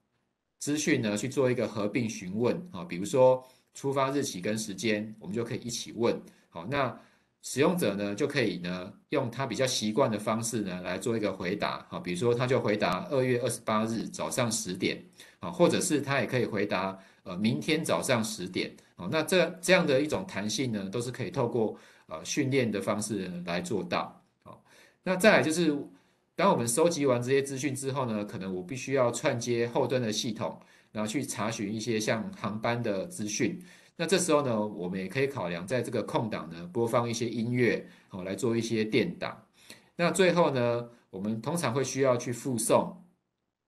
资讯呢，去做一个合并询问啊，比如说出发日期跟时间，我们就可以一起问。好，那使用者呢就可以呢用他比较习惯的方式呢来做一个回答。好，比如说他就回答二月二十八日早上十点。啊，或者是他也可以回答呃明天早上十点。好，那这这样的一种弹性呢，都是可以透过呃训练的方式来做到。好，那再来就是。当我们收集完这些资讯之后呢，可能我必须要串接后端的系统，然后去查询一些像航班的资讯。那这时候呢，我们也可以考量在这个空档呢播放一些音乐，好来做一些垫档。那最后呢，我们通常会需要去附送，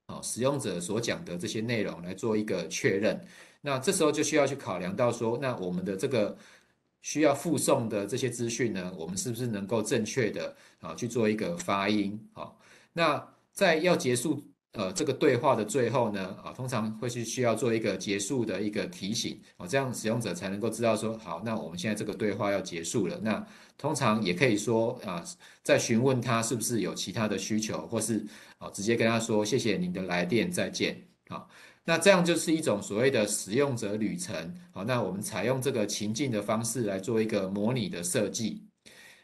好使用者所讲的这些内容来做一个确认。那这时候就需要去考量到说，那我们的这个。需要附送的这些资讯呢，我们是不是能够正确的啊去做一个发音？好，那在要结束呃这个对话的最后呢，啊，通常会是需要做一个结束的一个提醒，哦，这样使用者才能够知道说，好，那我们现在这个对话要结束了。那通常也可以说啊，在询问他是不是有其他的需求，或是啊直接跟他说，谢谢您的来电，再见，好。那这样就是一种所谓的使用者旅程，好，那我们采用这个情境的方式来做一个模拟的设计。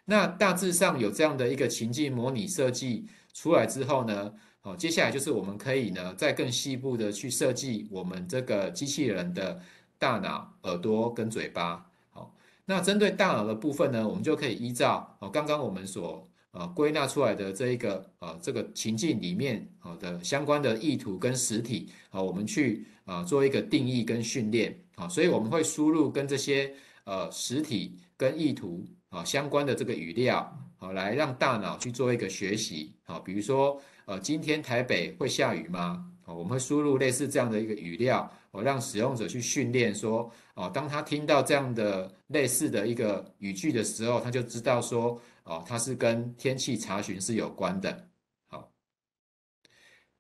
那大致上有这样的一个情境模拟设计出来之后呢，好，接下来就是我们可以呢再更细部的去设计我们这个机器人的大脑、耳朵跟嘴巴。好，那针对大脑的部分呢，我们就可以依照哦刚刚我们所啊，归纳出来的这一个呃，这个情境里面好的相关的意图跟实体啊，我们去啊做一个定义跟训练啊，所以我们会输入跟这些呃实体跟意图啊相关的这个语料好，来让大脑去做一个学习啊，比如说呃，今天台北会下雨吗？啊，我们会输入类似这样的一个语料，我让使用者去训练说哦，当他听到这样的类似的一个语句的时候，他就知道说。哦，它是跟天气查询是有关的。好，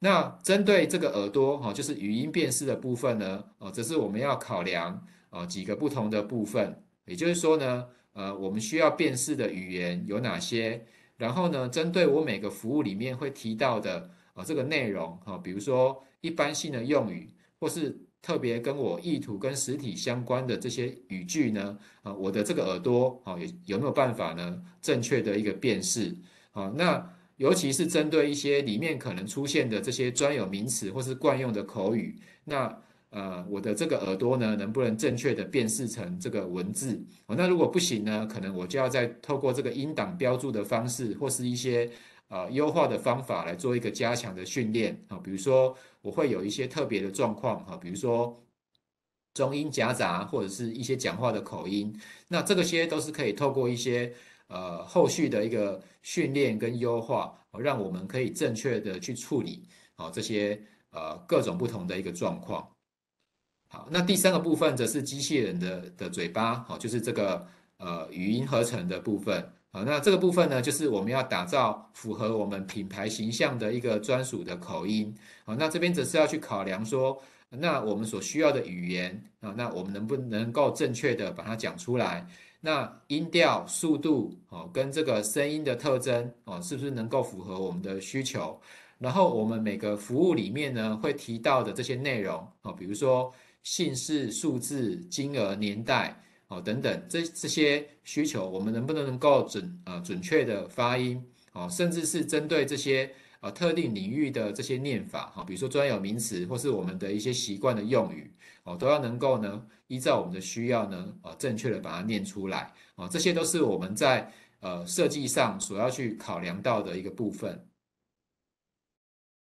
那针对这个耳朵，哈，就是语音辨识的部分呢，哦，这是我们要考量啊几个不同的部分。也就是说呢，呃，我们需要辨识的语言有哪些？然后呢，针对我每个服务里面会提到的啊这个内容，哈，比如说一般性的用语，或是特别跟我意图跟实体相关的这些语句呢，啊，我的这个耳朵啊，有有没有办法呢？正确的一个辨识啊，那尤其是针对一些里面可能出现的这些专有名词或是惯用的口语，那呃，我的这个耳朵呢，能不能正确的辨识成这个文字？哦，那如果不行呢，可能我就要再透过这个音档标注的方式，或是一些呃优化的方法来做一个加强的训练啊，比如说。我会有一些特别的状况哈，比如说中英夹杂或者是一些讲话的口音，那这个些都是可以透过一些呃后续的一个训练跟优化，让我们可以正确的去处理好这些呃各种不同的一个状况。好，那第三个部分则是机器人的的嘴巴，好，就是这个呃语音合成的部分。好，那这个部分呢，就是我们要打造符合我们品牌形象的一个专属的口音。好，那这边则是要去考量说，那我们所需要的语言啊，那我们能不能够正确的把它讲出来？那音调、速度，哦，跟这个声音的特征，哦，是不是能够符合我们的需求？然后我们每个服务里面呢，会提到的这些内容，哦，比如说姓氏、数字、金额、年代。哦，等等，这这些需求，我们能不能够准呃准确的发音？哦，甚至是针对这些呃特定领域的这些念法，哈，比如说专有名词或是我们的一些习惯的用语，哦，都要能够呢依照我们的需要呢，呃，正确的把它念出来。哦，这些都是我们在呃设计上所要去考量到的一个部分。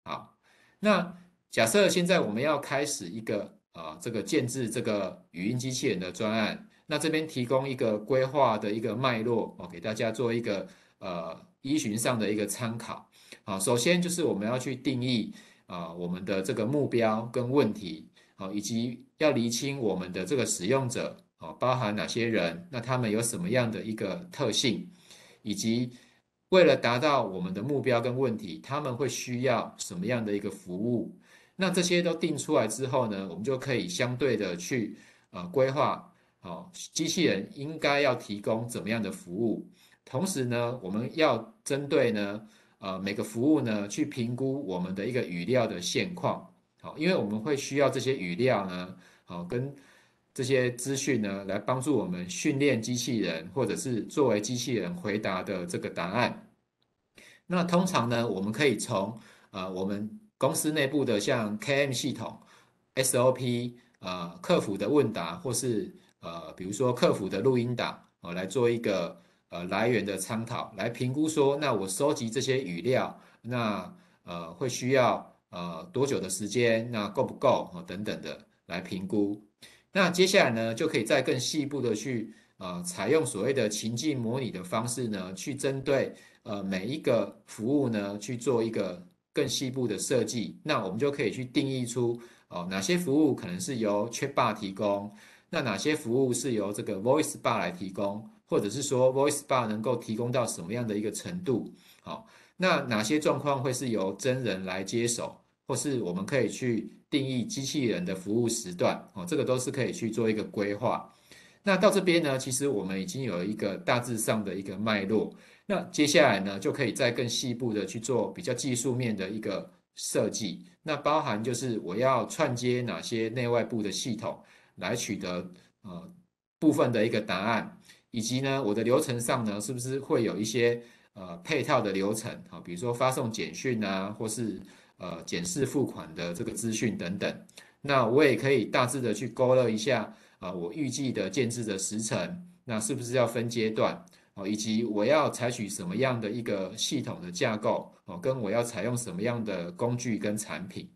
好，那假设现在我们要开始一个啊这个建制这个语音机器人的专案。那这边提供一个规划的一个脉络哦，给大家做一个呃依循上的一个参考。好，首先就是我们要去定义啊我们的这个目标跟问题，好，以及要厘清我们的这个使用者哦，包含哪些人，那他们有什么样的一个特性，以及为了达到我们的目标跟问题，他们会需要什么样的一个服务。那这些都定出来之后呢，我们就可以相对的去呃规划。好，机器人应该要提供怎么样的服务？同时呢，我们要针对呢，呃，每个服务呢，去评估我们的一个语料的现况。好，因为我们会需要这些语料呢，好，跟这些资讯呢，来帮助我们训练机器人，或者是作为机器人回答的这个答案。那通常呢，我们可以从呃我们公司内部的像 KM 系统、SOP、呃客服的问答，或是呃比如说客服的录音档啊，来做一个呃来源的参考，来评估说，那我收集这些语料，那呃会需要呃多久的时间，那够不够啊等等的来评估。那接下来呢，就可以再更细部的去呃采用所谓的情境模拟的方式呢，去针对。呃，每一个服务呢，去做一个更细部的设计，那我们就可以去定义出哦，哪些服务可能是由 Chat b 提供，那哪些服务是由这个 Voice Bar 来提供，或者是说 Voice Bar 能够提供到什么样的一个程度？好，那哪些状况会是由真人来接手，或是我们可以去定义机器人的服务时段？哦，这个都是可以去做一个规划。那到这边呢，其实我们已经有一个大致上的一个脉络。那接下来呢，就可以再更细部的去做比较技术面的一个设计。那包含就是我要串接哪些内外部的系统来取得呃部分的一个答案，以及呢我的流程上呢是不是会有一些呃配套的流程啊，比如说发送简讯啊，或是呃检视付款的这个资讯等等。那我也可以大致的去勾勒一下啊，我预计的建制的时程，那是不是要分阶段？哦，以及我要采取什么样的一个系统的架构哦，跟我要采用什么样的工具跟产品，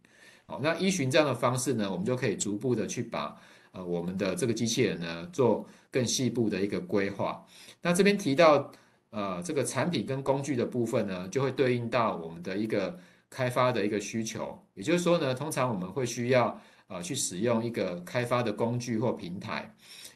哦，那依循这样的方式呢，我们就可以逐步的去把呃我们的这个机器人呢做更细部的一个规划。那这边提到呃这个产品跟工具的部分呢，就会对应到我们的一个开发的一个需求。也就是说呢，通常我们会需要呃去使用一个开发的工具或平台。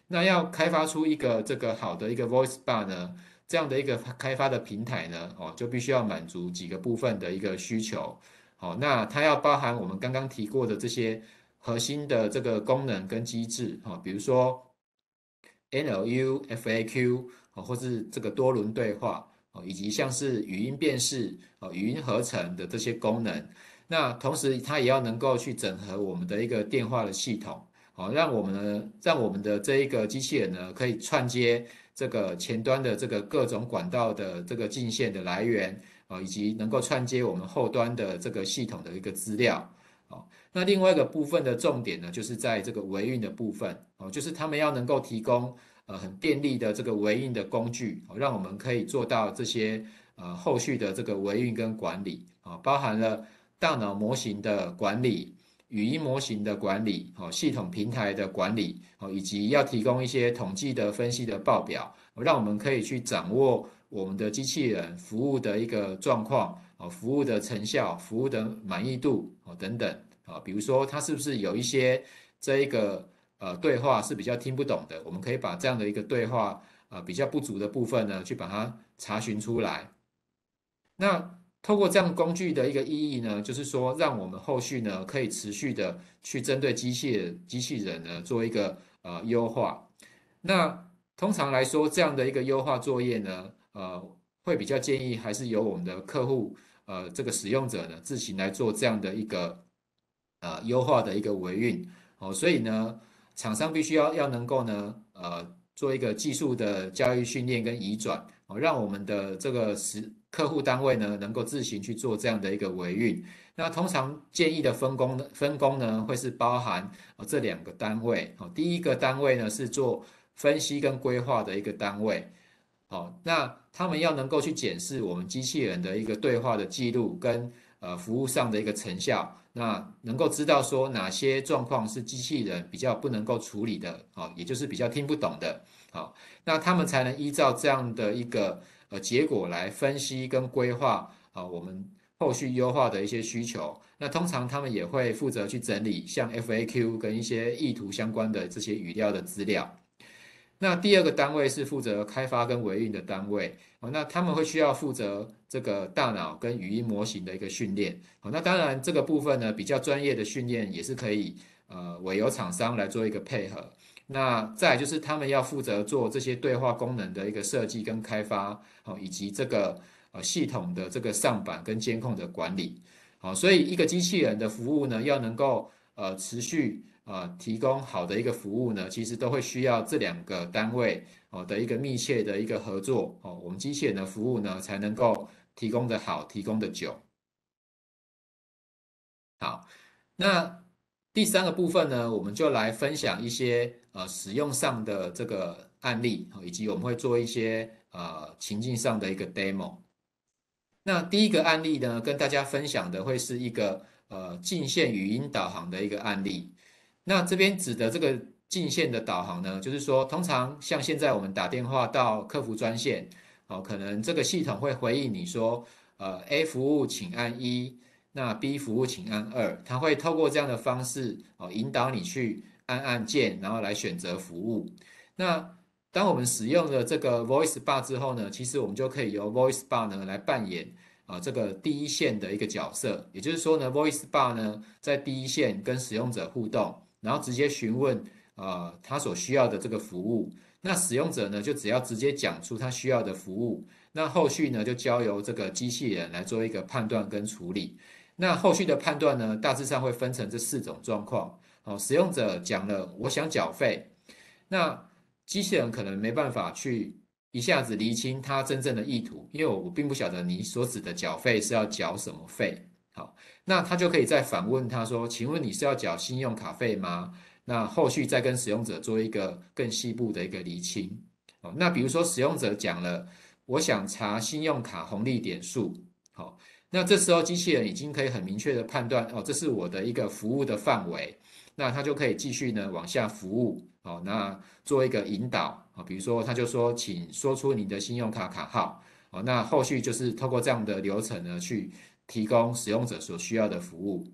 那要开发出一个这个好的一个 Voice Bar 呢，这样的一个开发的平台呢，哦，就必须要满足几个部分的一个需求。好，那它要包含我们刚刚提过的这些核心的这个功能跟机制，哈，比如说 NLU、FAQ，哦，或是这个多轮对话，哦，以及像是语音辨识、哦，语音合成的这些功能。那同时它也要能够去整合我们的一个电话的系统。好，让我们呢，让我们的这一个机器人呢，可以串接这个前端的这个各种管道的这个进线的来源啊，以及能够串接我们后端的这个系统的一个资料。那另外一个部分的重点呢，就是在这个维运的部分。哦，就是他们要能够提供呃很便利的这个维运的工具，哦让我们可以做到这些呃后续的这个维运跟管理。啊，包含了大脑模型的管理。语音模型的管理，哦，系统平台的管理，哦，以及要提供一些统计的分析的报表，让我们可以去掌握我们的机器人服务的一个状况，哦，服务的成效、服务的满意度，哦，等等，啊，比如说它是不是有一些这一个呃对话是比较听不懂的，我们可以把这样的一个对话，啊，比较不足的部分呢，去把它查询出来，那。透过这样工具的一个意义呢，就是说，让我们后续呢可以持续的去针对机械机器人呢做一个呃优化。那通常来说，这样的一个优化作业呢，呃，会比较建议还是由我们的客户呃这个使用者呢自行来做这样的一个呃优化的一个维运哦。所以呢，厂商必须要要能够呢呃做一个技术的教育训练跟移转哦，让我们的这个实客户单位呢，能够自行去做这样的一个维运。那通常建议的分工呢，分工呢会是包含哦这两个单位哦。第一个单位呢是做分析跟规划的一个单位，哦，那他们要能够去检视我们机器人的一个对话的记录跟呃服务上的一个成效，那能够知道说哪些状况是机器人比较不能够处理的啊，也就是比较听不懂的，啊，那他们才能依照这样的一个。呃，结果来分析跟规划啊，我们后续优化的一些需求。那通常他们也会负责去整理像 FAQ 跟一些意图相关的这些语料的资料。那第二个单位是负责开发跟维运的单位哦，那他们会需要负责这个大脑跟语音模型的一个训练哦。那当然这个部分呢，比较专业的训练也是可以呃委由厂商来做一个配合。那再就是他们要负责做这些对话功能的一个设计跟开发，好，以及这个呃系统的这个上板跟监控的管理，好，所以一个机器人的服务呢，要能够。呃持续呃提供好的一个服务呢，其实都会需要这两个单位哦的一个密切的一个合作哦，我们机器人的服务呢才能够提供的好，提供的久。好，那第三个部分呢，我们就来分享一些呃使用上的这个案例以及我们会做一些呃情境上的一个 demo。那第一个案例呢，跟大家分享的会是一个呃近线语音导航的一个案例。那这边指的这个近线的导航呢，就是说通常像现在我们打电话到客服专线，哦，可能这个系统会回应你说，呃，A 服务请按一。那 B 服务请按二，它会透过这样的方式哦引导你去按按键，然后来选择服务。那当我们使用了这个 Voice Bar 之后呢，其实我们就可以由 Voice Bar 呢来扮演啊这个第一线的一个角色。也就是说呢，Voice Bar 呢在第一线跟使用者互动，然后直接询问啊他所需要的这个服务。那使用者呢就只要直接讲出他需要的服务，那后续呢就交由这个机器人来做一个判断跟处理。那后续的判断呢，大致上会分成这四种状况。哦，使用者讲了我想缴费，那机器人可能没办法去一下子厘清他真正的意图，因为我我并不晓得你所指的缴费是要缴什么费。好，那他就可以再反问他说，请问你是要缴信用卡费吗？那后续再跟使用者做一个更细部的一个厘清。哦，那比如说使用者讲了，我想查信用卡红利点数。好。那这时候机器人已经可以很明确的判断哦，这是我的一个服务的范围，那他就可以继续呢往下服务好，那做一个引导啊，比如说他就说，请说出你的信用卡卡号哦，那后续就是透过这样的流程呢去提供使用者所需要的服务。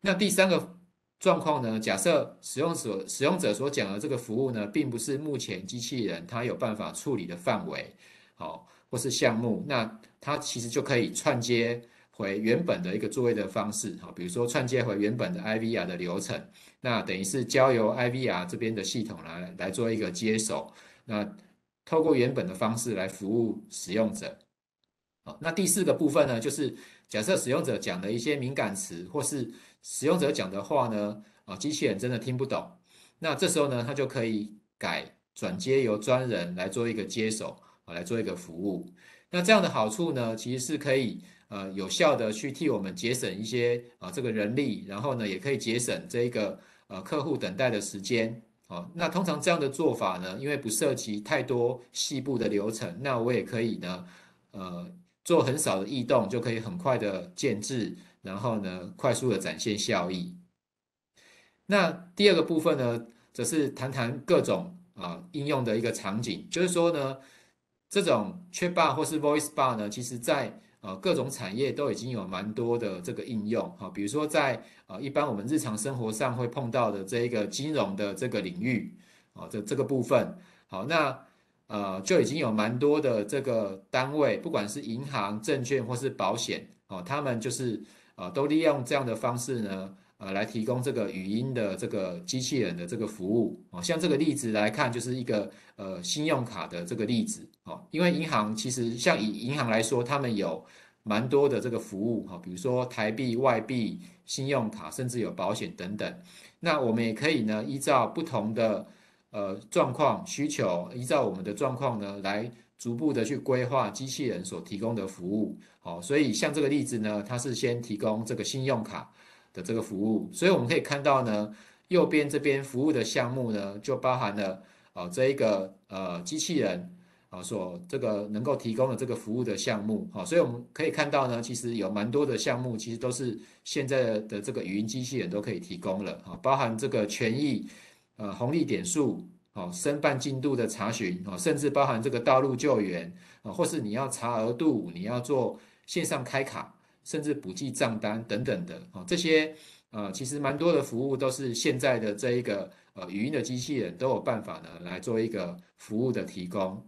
那第三个状况呢，假设使用所使用者所讲的这个服务呢，并不是目前机器人它有办法处理的范围，好。或是项目，那它其实就可以串接回原本的一个作业的方式，哈，比如说串接回原本的 IVR 的流程，那等于是交由 IVR 这边的系统来来做一个接手，那透过原本的方式来服务使用者。好，那第四个部分呢，就是假设使用者讲的一些敏感词，或是使用者讲的话呢，啊，机器人真的听不懂，那这时候呢，它就可以改转接由专人来做一个接手。啊，来做一个服务，那这样的好处呢，其实是可以呃有效的去替我们节省一些啊这个人力，然后呢也可以节省这一个呃客户等待的时间。哦，那通常这样的做法呢，因为不涉及太多细部的流程，那我也可以呢呃做很少的异动，就可以很快的建制，然后呢快速的展现效益。那第二个部分呢，则是谈谈各种啊应用的一个场景，就是说呢。这种 Chat Bar 或是 Voice Bar 呢，其实在呃各种产业都已经有蛮多的这个应用哈，比如说在呃一般我们日常生活上会碰到的这一个金融的这个领域啊，这这个部分好，那呃就已经有蛮多的这个单位，不管是银行、证券或是保险哦，他们就是呃都利用这样的方式呢。呃，来提供这个语音的这个机器人的这个服务哦，像这个例子来看，就是一个呃信用卡的这个例子哦。因为银行其实像以银行来说，他们有蛮多的这个服务哈，比如说台币、外币、信用卡，甚至有保险等等。那我们也可以呢，依照不同的呃状况需求，依照我们的状况呢，来逐步的去规划机器人所提供的服务。好，所以像这个例子呢，它是先提供这个信用卡。的这个服务，所以我们可以看到呢，右边这边服务的项目呢，就包含了哦这一个呃机器人啊所这个能够提供的这个服务的项目，好，所以我们可以看到呢，其实有蛮多的项目，其实都是现在的这个语音机器人都可以提供了啊，包含这个权益呃红利点数，哦申办进度的查询，哦甚至包含这个道路救援啊，或是你要查额度，你要做线上开卡。甚至补记账单等等的啊，这些呃，其实蛮多的服务都是现在的这一个呃语音的机器人都有办法呢来做一个服务的提供。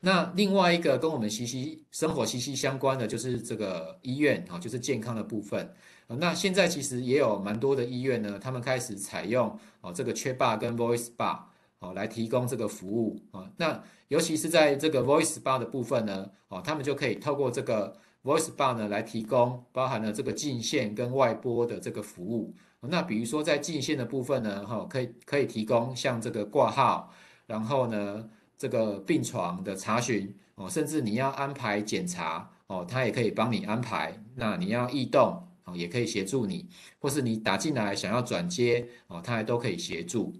那另外一个跟我们息息生活息息相关的就是这个医院啊，就是健康的部分。那现在其实也有蛮多的医院呢，他们开始采用哦这个 Chat Bar 跟 Voice Bar 哦来提供这个服务啊。那尤其是在这个 Voice Bar 的部分呢，哦他们就可以透过这个 Voice Bar 呢来提供包含了这个近线跟外拨的这个服务。那比如说在近线的部分呢，哈，可以可以提供像这个挂号，然后呢这个病床的查询哦，甚至你要安排检查哦，他也可以帮你安排。那你要异动哦，也可以协助你，或是你打进来想要转接哦，它还都可以协助。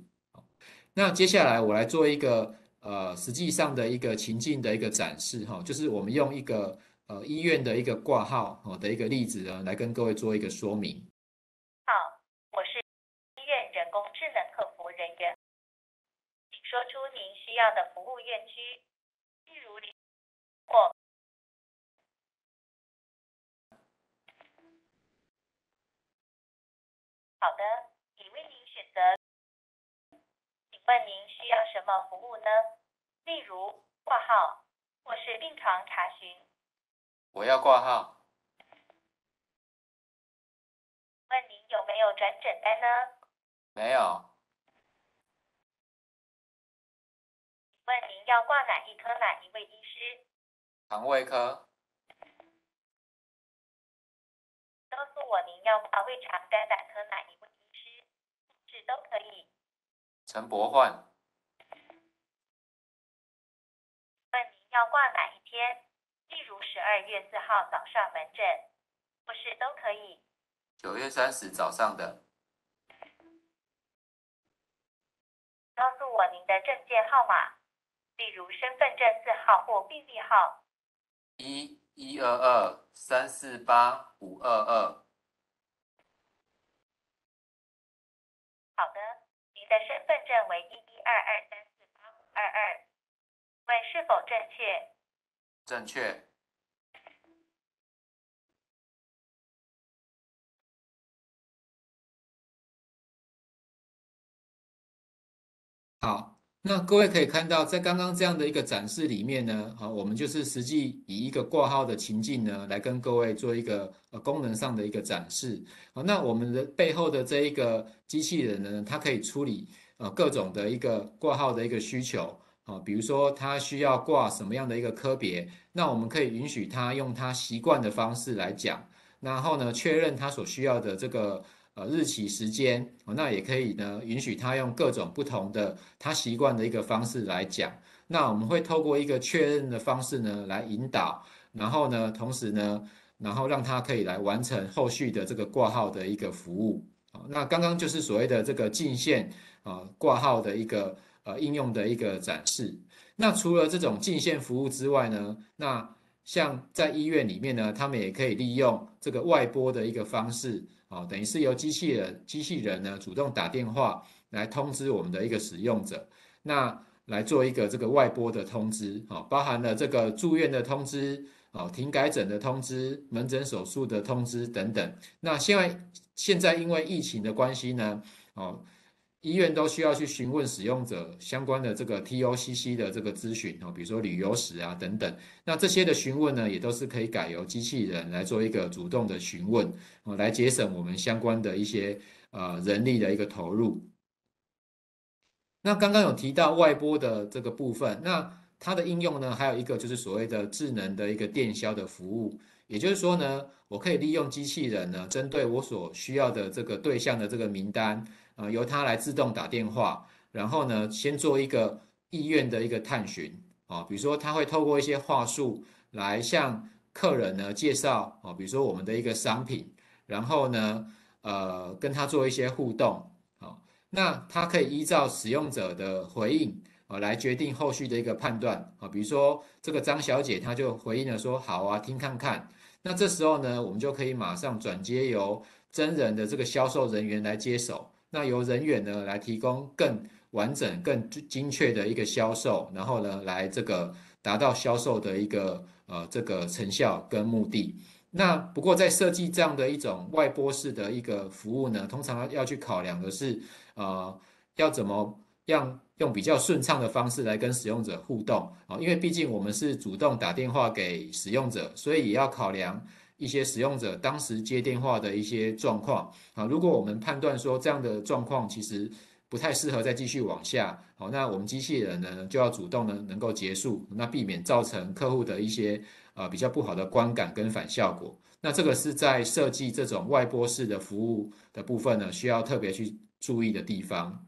那接下来我来做一个呃实际上的一个情境的一个展示哈，就是我们用一个呃医院的一个挂号哦的一个例子呢，来跟各位做一个说明。好，我是医院人工智能客服人员，请说出您需要的服务院区，例如零或。好的，已为您选择。请问您需要什么服务呢？例如挂号或是病床查询。我要挂号。问您有没有转诊单呢？没有。问您要挂哪一科哪一位医师？肠胃科。告诉我您要挂胃肠肝胆科哪一位医师？是都可以。陈博焕。问您要挂哪一天？例如十二月四号早上门诊，不是都可以。九月三十早上的。告诉我您的证件号码。例如身份证字号或病历号，一一二二三四八五二二。好的，您的身份证为一一二二三四八五二二，问是否正确？正确。好。那各位可以看到，在刚刚这样的一个展示里面呢，啊，我们就是实际以一个挂号的情境呢，来跟各位做一个呃功能上的一个展示。好，那我们的背后的这一个机器人呢，它可以处理呃各种的一个挂号的一个需求。啊，比如说它需要挂什么样的一个科别，那我们可以允许它用它习惯的方式来讲，然后呢确认它所需要的这个。呃，日期时间哦，那也可以呢，允许他用各种不同的他习惯的一个方式来讲。那我们会透过一个确认的方式呢，来引导，然后呢，同时呢，然后让他可以来完成后续的这个挂号的一个服务。那刚刚就是所谓的这个进线啊挂号的一个呃应用的一个展示。那除了这种进线服务之外呢，那像在医院里面呢，他们也可以利用这个外拨的一个方式。哦，等于是由机器人机器人呢主动打电话来通知我们的一个使用者，那来做一个这个外拨的通知，哦，包含了这个住院的通知，哦，停改诊的通知，门诊手术的通知等等。那现在现在因为疫情的关系呢，哦。医院都需要去询问使用者相关的这个 TOCC 的这个咨询哦，比如说旅游史啊等等。那这些的询问呢，也都是可以改由机器人来做一个主动的询问哦，来节省我们相关的一些呃人力的一个投入。那刚刚有提到外拨的这个部分，那它的应用呢，还有一个就是所谓的智能的一个电销的服务，也就是说呢，我可以利用机器人呢，针对我所需要的这个对象的这个名单。啊，由它来自动打电话，然后呢，先做一个意愿的一个探寻啊，比如说他会透过一些话术来向客人呢介绍啊，比如说我们的一个商品，然后呢，呃，跟他做一些互动啊，那他可以依照使用者的回应啊来决定后续的一个判断啊，比如说这个张小姐她就回应了说好啊，听看看，那这时候呢，我们就可以马上转接由真人的这个销售人员来接手。那由人员呢来提供更完整、更精确的一个销售，然后呢来这个达到销售的一个呃这个成效跟目的。那不过在设计这样的一种外拨式的一个服务呢，通常要去考量的是呃要怎么样用比较顺畅的方式来跟使用者互动啊，因为毕竟我们是主动打电话给使用者，所以也要考量。一些使用者当时接电话的一些状况啊，如果我们判断说这样的状况其实不太适合再继续往下，好，那我们机器人呢就要主动呢能够结束，那避免造成客户的一些呃比较不好的观感跟反效果。那这个是在设计这种外播式的服务的部分呢，需要特别去注意的地方。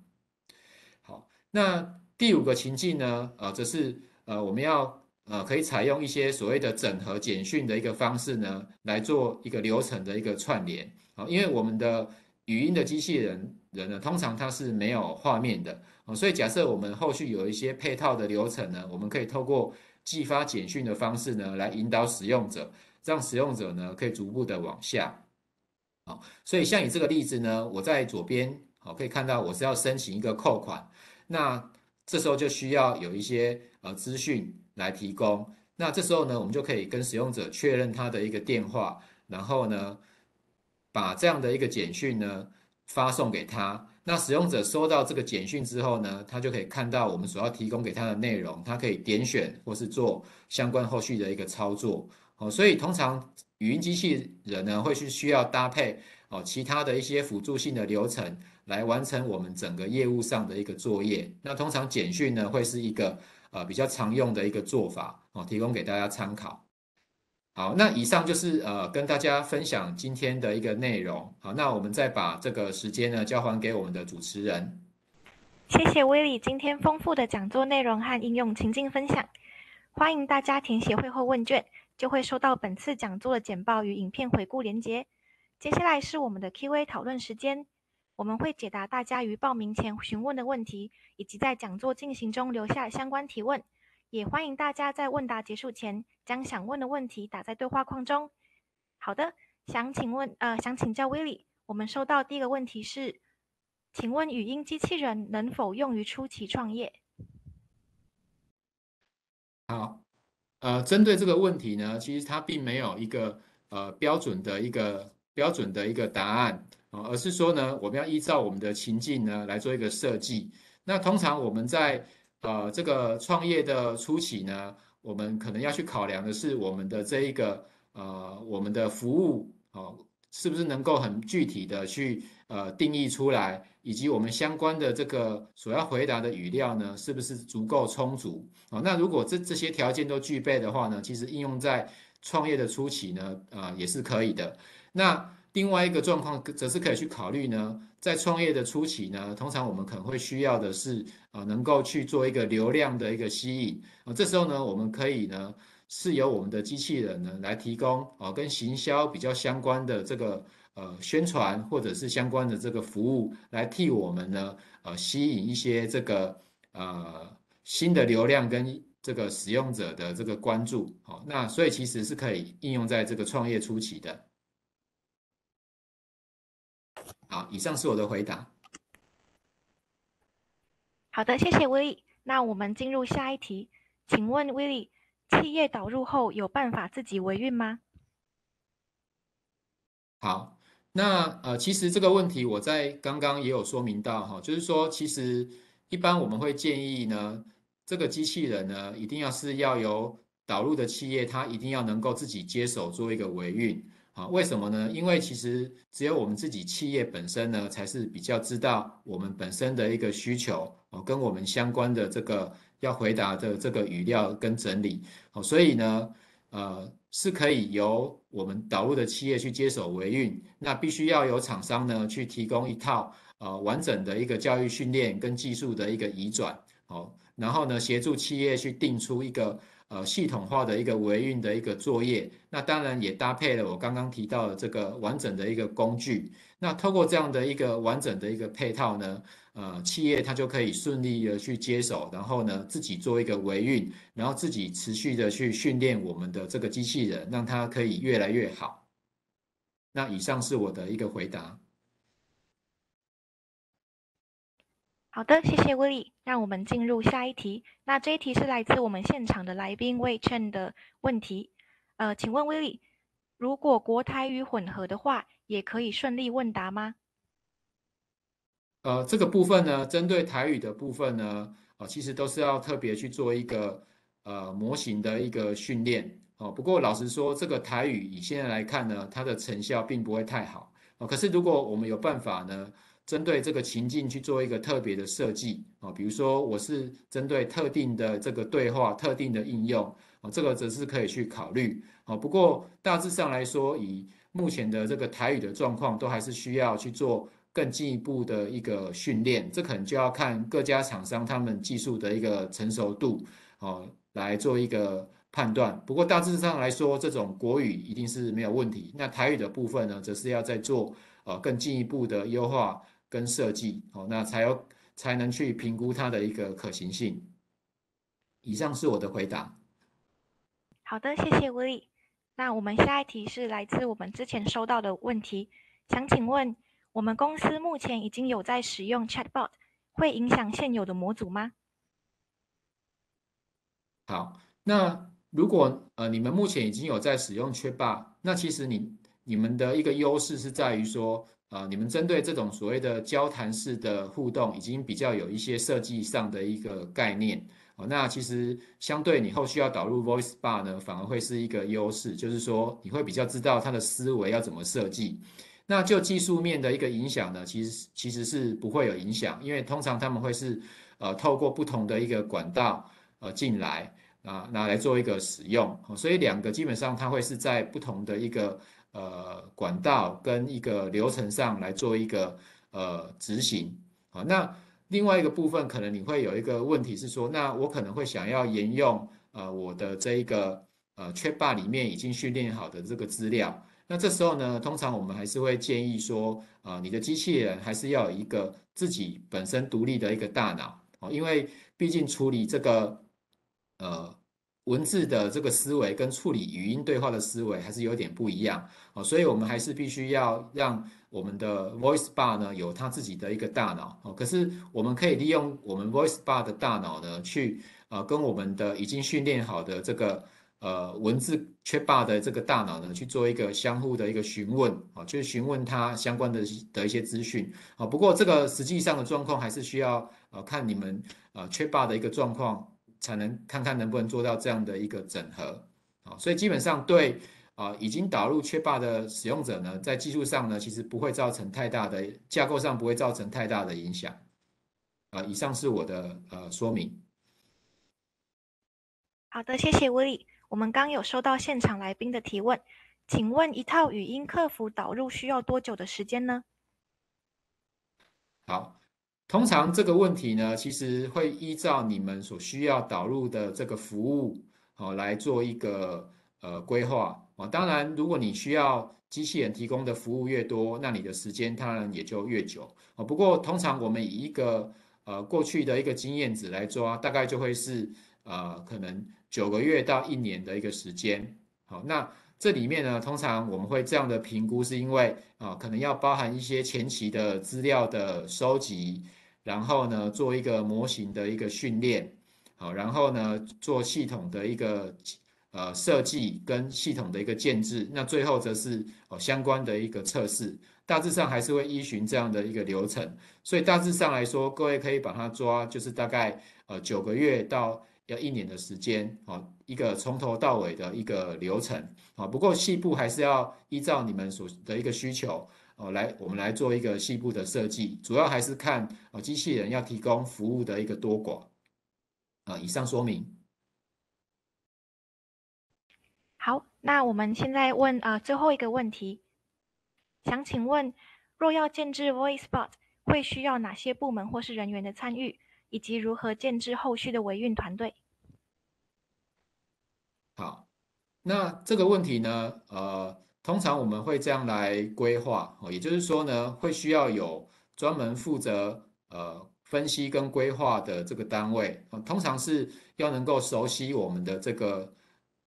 好，那第五个情境呢，呃，则是呃我们要呃可以采用一些所谓的整合简讯的一个方式呢，来做一个流程的一个串联。啊，因为我们的语音的机器人人呢，通常它是没有画面的，哦，所以假设我们后续有一些配套的流程呢，我们可以透过寄发简讯的方式呢，来引导使用者。让使用者呢可以逐步的往下，好，所以像以这个例子呢，我在左边好可以看到我是要申请一个扣款，那这时候就需要有一些呃资讯来提供，那这时候呢，我们就可以跟使用者确认他的一个电话，然后呢，把这样的一个简讯呢发送给他，那使用者收到这个简讯之后呢，他就可以看到我们所要提供给他的内容，他可以点选或是做相关后续的一个操作。哦，所以通常语音机器人呢，会是需要搭配哦其他的一些辅助性的流程来完成我们整个业务上的一个作业。那通常简讯呢，会是一个呃比较常用的一个做法哦，提供给大家参考。好，那以上就是呃跟大家分享今天的一个内容。好，那我们再把这个时间呢交还给我们的主持人。谢谢威利今天丰富的讲座内容和应用情境分享。欢迎大家填写会后问卷。就会收到本次讲座的简报与影片回顾连结。接下来是我们的 Q&A 讨论时间，我们会解答大家于报名前询问的问题，以及在讲座进行中留下相关提问。也欢迎大家在问答结束前将想问的问题打在对话框中。好的，想请问呃，想请教威利，我们收到第一个问题是，请问语音机器人能否用于初期创业？好。呃，针对这个问题呢，其实它并没有一个呃标准的一个标准的一个答案啊，而是说呢，我们要依照我们的情境呢来做一个设计。那通常我们在呃这个创业的初期呢，我们可能要去考量的是我们的这一个呃我们的服务哦，是不是能够很具体的去呃定义出来。以及我们相关的这个所要回答的语料呢，是不是足够充足啊？那如果这这些条件都具备的话呢，其实应用在创业的初期呢，啊也是可以的。那另外一个状况则是可以去考虑呢，在创业的初期呢，通常我们可能会需要的是啊，能够去做一个流量的一个吸引啊。这时候呢，我们可以呢，是由我们的机器人呢来提供啊，跟行销比较相关的这个。呃，宣传或者是相关的这个服务，来替我们呢，呃，吸引一些这个呃新的流量跟这个使用者的这个关注，好，那所以其实是可以应用在这个创业初期的。好，以上是我的回答。好的，谢谢威利。那我们进入下一题，请问威利，企业导入后有办法自己维运吗？好。那呃，其实这个问题我在刚刚也有说明到哈，就是说，其实一般我们会建议呢，这个机器人呢，一定要是要由导入的企业，它一定要能够自己接手做一个维运啊。为什么呢？因为其实只有我们自己企业本身呢，才是比较知道我们本身的一个需求哦，跟我们相关的这个要回答的这个语料跟整理哦，所以呢，呃。是可以由我们导入的企业去接手维运，那必须要有厂商呢去提供一套呃完整的一个教育训练跟技术的一个移转，好，然后呢协助企业去定出一个呃系统化的一个维运的一个作业，那当然也搭配了我刚刚提到的这个完整的一个工具，那透过这样的一个完整的一个配套呢。呃，企业它就可以顺利的去接手，然后呢，自己做一个维运，然后自己持续的去训练我们的这个机器人，让它可以越来越好。那以上是我的一个回答。好的，谢谢威利。让我们进入下一题。那这一题是来自我们现场的来宾魏琛的问题。呃，请问威利，如果国台语混合的话，也可以顺利问答吗？呃，这个部分呢，针对台语的部分呢，啊，其实都是要特别去做一个呃模型的一个训练哦。不过老实说，这个台语以现在来看呢，它的成效并不会太好哦。可是如果我们有办法呢，针对这个情境去做一个特别的设计啊，比如说我是针对特定的这个对话、特定的应用啊，这个则是可以去考虑啊。不过大致上来说，以目前的这个台语的状况，都还是需要去做更进一步的一个训练，这可能就要看各家厂商他们技术的一个成熟度啊，来做一个判断。不过大致上来说，这种国语一定是没有问题。那台语的部分呢，则是要再做呃更进一步的优化。跟设计，好，那才有才能去评估它的一个可行性。以上是我的回答。好的，谢谢 Willie。那我们下一题是来自我们之前收到的问题，想请问我们公司目前已经有在使用 Chatbot，会影响现有的模组吗？好，那如果呃你们目前已经有在使用 Chatbot，那其实你你们的一个优势是在于说。啊，你们针对这种所谓的交谈式的互动，已经比较有一些设计上的一个概念哦。那其实相对你后续要导入 Voice Bar 呢，反而会是一个优势，就是说你会比较知道它的思维要怎么设计。那就技术面的一个影响呢，其实其实是不会有影响，因为通常他们会是呃透过不同的一个管道呃进来啊，拿来做一个使用。所以两个基本上它会是在不同的一个。呃，管道跟一个流程上来做一个呃执行，好，那另外一个部分可能你会有一个问题是说，那我可能会想要沿用呃我的这一个呃 c h a t b 里面已经训练好的这个资料，那这时候呢，通常我们还是会建议说，啊，你的机器人还是要有一个自己本身独立的一个大脑，哦，因为毕竟处理这个呃。文字的这个思维跟处理语音对话的思维还是有点不一样哦，所以我们还是必须要让我们的 Voice Bar 呢有它自己的一个大脑哦。可是我们可以利用我们 Voice Bar 的大脑呢，去呃跟我们的已经训练好的这个呃文字 Chat b a 的这个大脑呢去做一个相互的一个询问啊，就是询问它相关的的一些资讯啊。不过这个实际上的状况还是需要呃看你们呃 Chat b a 的一个状况。才能看看能不能做到这样的一个整合，啊，所以基本上对啊已经导入缺霸的使用者呢，在技术上呢，其实不会造成太大的架构上不会造成太大的影响，啊，以上是我的呃说明。好的，谢谢威利。我们刚有收到现场来宾的提问，请问一套语音客服导入需要多久的时间呢？好。通常这个问题呢，其实会依照你们所需要导入的这个服务，好来做一个呃规划啊。当然，如果你需要机器人提供的服务越多，那你的时间当然也就越久啊。不过，通常我们以一个呃过去的一个经验值来抓，大概就会是呃可能九个月到一年的一个时间。好，那这里面呢，通常我们会这样的评估，是因为啊可能要包含一些前期的资料的收集。然后呢，做一个模型的一个训练，好，然后呢，做系统的一个呃设计跟系统的一个建制，那最后则是哦相关的一个测试，大致上还是会依循这样的一个流程，所以大致上来说，各位可以把它抓，就是大概呃九个月到要一年的时间，哦，一个从头到尾的一个流程，啊，不过细部还是要依照你们所的一个需求。哦，来，我们来做一个细部的设计，主要还是看哦，机器人要提供服务的一个多寡。啊，以上说明。好，那我们现在问啊最后一个问题，想请问，若要建制 VoiceBot，会需要哪些部门或是人员的参与，以及如何建制后续的维运团队？好，那这个问题呢，呃。通常我们会这样来规划哦，也就是说呢，会需要有专门负责呃分析跟规划的这个单位啊，通常是要能够熟悉我们的这个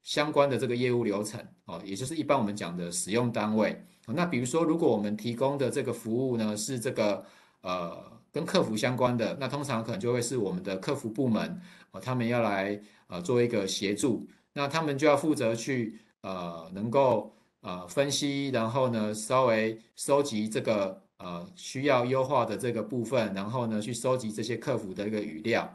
相关的这个业务流程哦，也就是一般我们讲的使用单位。那比如说，如果我们提供的这个服务呢是这个呃跟客服相关的，那通常可能就会是我们的客服部门哦，他们要来呃做一个协助，那他们就要负责去呃能够。呃，分析，然后呢，稍微收集这个呃需要优化的这个部分，然后呢，去收集这些客服的一个语料。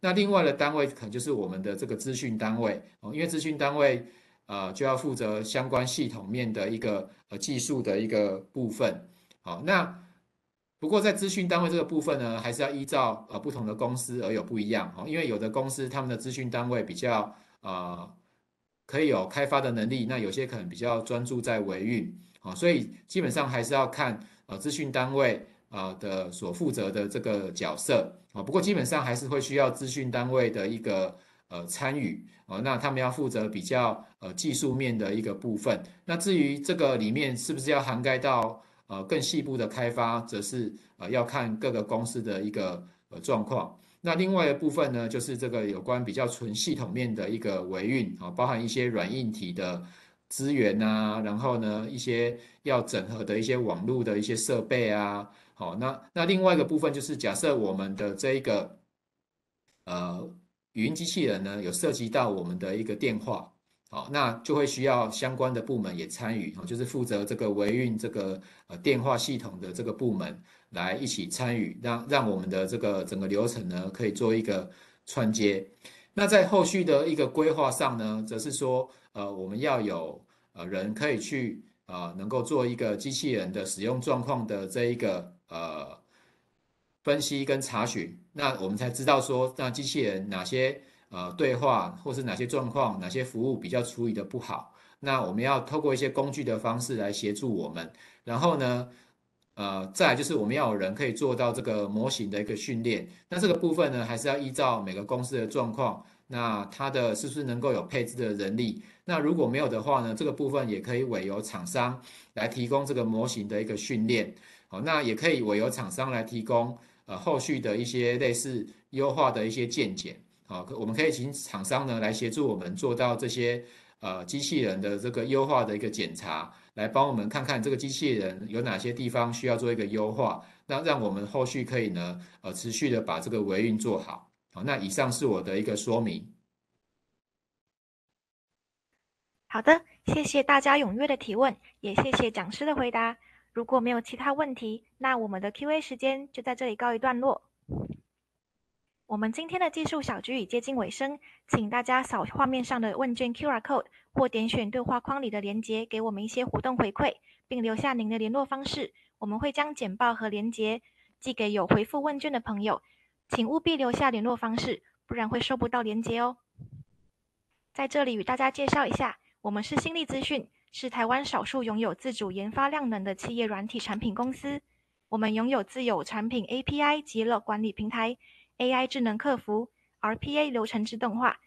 那另外的单位可能就是我们的这个资讯单位哦，因为资讯单位呃就要负责相关系统面的一个呃技术的一个部分。好，那不过在资讯单位这个部分呢，还是要依照呃不同的公司而有不一样哈，因为有的公司他们的资讯单位比较呃可以有开发的能力，那有些可能比较专注在维运啊，所以基本上还是要看呃资讯单位啊的所负责的这个角色啊。不过基本上还是会需要资讯单位的一个呃参与啊，那他们要负责比较呃技术面的一个部分。那至于这个里面是不是要涵盖到？呃，更细部的开发则是呃要看各个公司的一个呃状况。那另外一部分呢，就是这个有关比较纯系统面的一个维运啊，包含一些软硬体的资源啊，然后呢一些要整合的一些网络的一些设备啊。好，那那另外一个部分就是假设我们的这一个呃语音机器人呢，有涉及到我们的一个电话。好，那就会需要相关的部门也参与，哈，就是负责这个维运这个呃电话系统的这个部门来一起参与，让让我们的这个整个流程呢可以做一个串接。那在后续的一个规划上呢，则是说，呃，我们要有呃人可以去呃能够做一个机器人的使用状况的这一个呃分析跟查询，那我们才知道说，那机器人哪些。呃，对话或是哪些状况、哪些服务比较处理的不好，那我们要透过一些工具的方式来协助我们。然后呢，呃，再就是我们要有人可以做到这个模型的一个训练。那这个部分呢，还是要依照每个公司的状况，那它的是不是能够有配置的人力？那如果没有的话呢，这个部分也可以委由厂商来提供这个模型的一个训练。好，那也可以委由厂商来提供呃后续的一些类似优化的一些见解。好，我们可以请厂商呢来协助我们做到这些呃机器人的这个优化的一个检查，来帮我们看看这个机器人有哪些地方需要做一个优化，那让我们后续可以呢呃持续的把这个维运做好。好，那以上是我的一个说明。好的，谢谢大家踊跃的提问，也谢谢讲师的回答。如果没有其他问题，那我们的 Q&A 时间就在这里告一段落。我们今天的技术小局已接近尾声，请大家扫画面上的问卷 QR code 或点选对话框里的连接，给我们一些活动回馈，并留下您的联络方式。我们会将简报和连接寄给有回复问卷的朋友，请务必留下联络方式，不然会收不到连接哦。在这里与大家介绍一下，我们是新力资讯，是台湾少数拥有自主研发量能的企业软体产品公司。我们拥有自有产品 API 及了管理平台。AI 智能客服、RPA 流程自动化、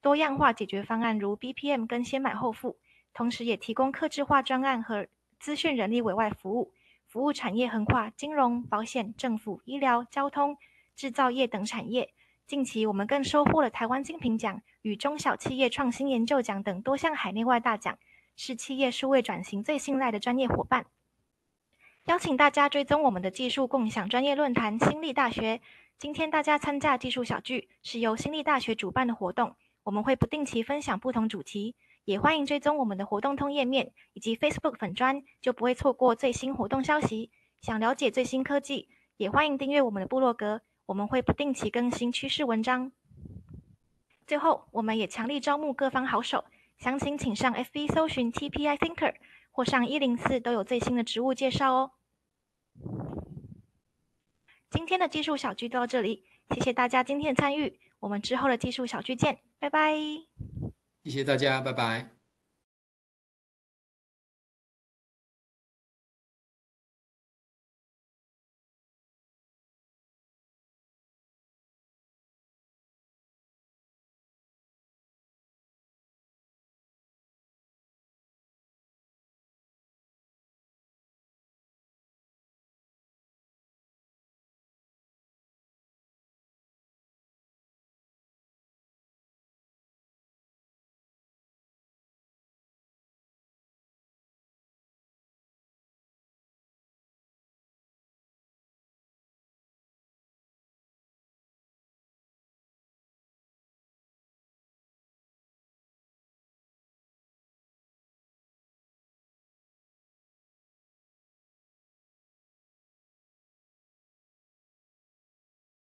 多样化解决方案，如 BPM 跟先买后付，同时也提供客制化专案和资讯人力委外服务，服务产业横跨金融、保险、政府、医疗、交通、制造业等产业。近期我们更收获了台湾精品奖与中小企业创新研究奖等多项海内外大奖，是企业数位转型最信赖的专业伙伴。邀请大家追踪我们的技术共享专业论坛新力大学。今天大家参加技术小聚是由新力大学主办的活动，我们会不定期分享不同主题，也欢迎追踪我们的活动通页面以及 Facebook 粉砖，就不会错过最新活动消息。想了解最新科技，也欢迎订阅我们的部落格，我们会不定期更新趋势文章。最后，我们也强力招募各方好手，详情请上 FB 搜寻 TPI Thinker 或上一零四都有最新的职务介绍哦。今天的技术小聚到这里，谢谢大家今天的参与，我们之后的技术小聚见，拜拜。谢谢大家，拜拜。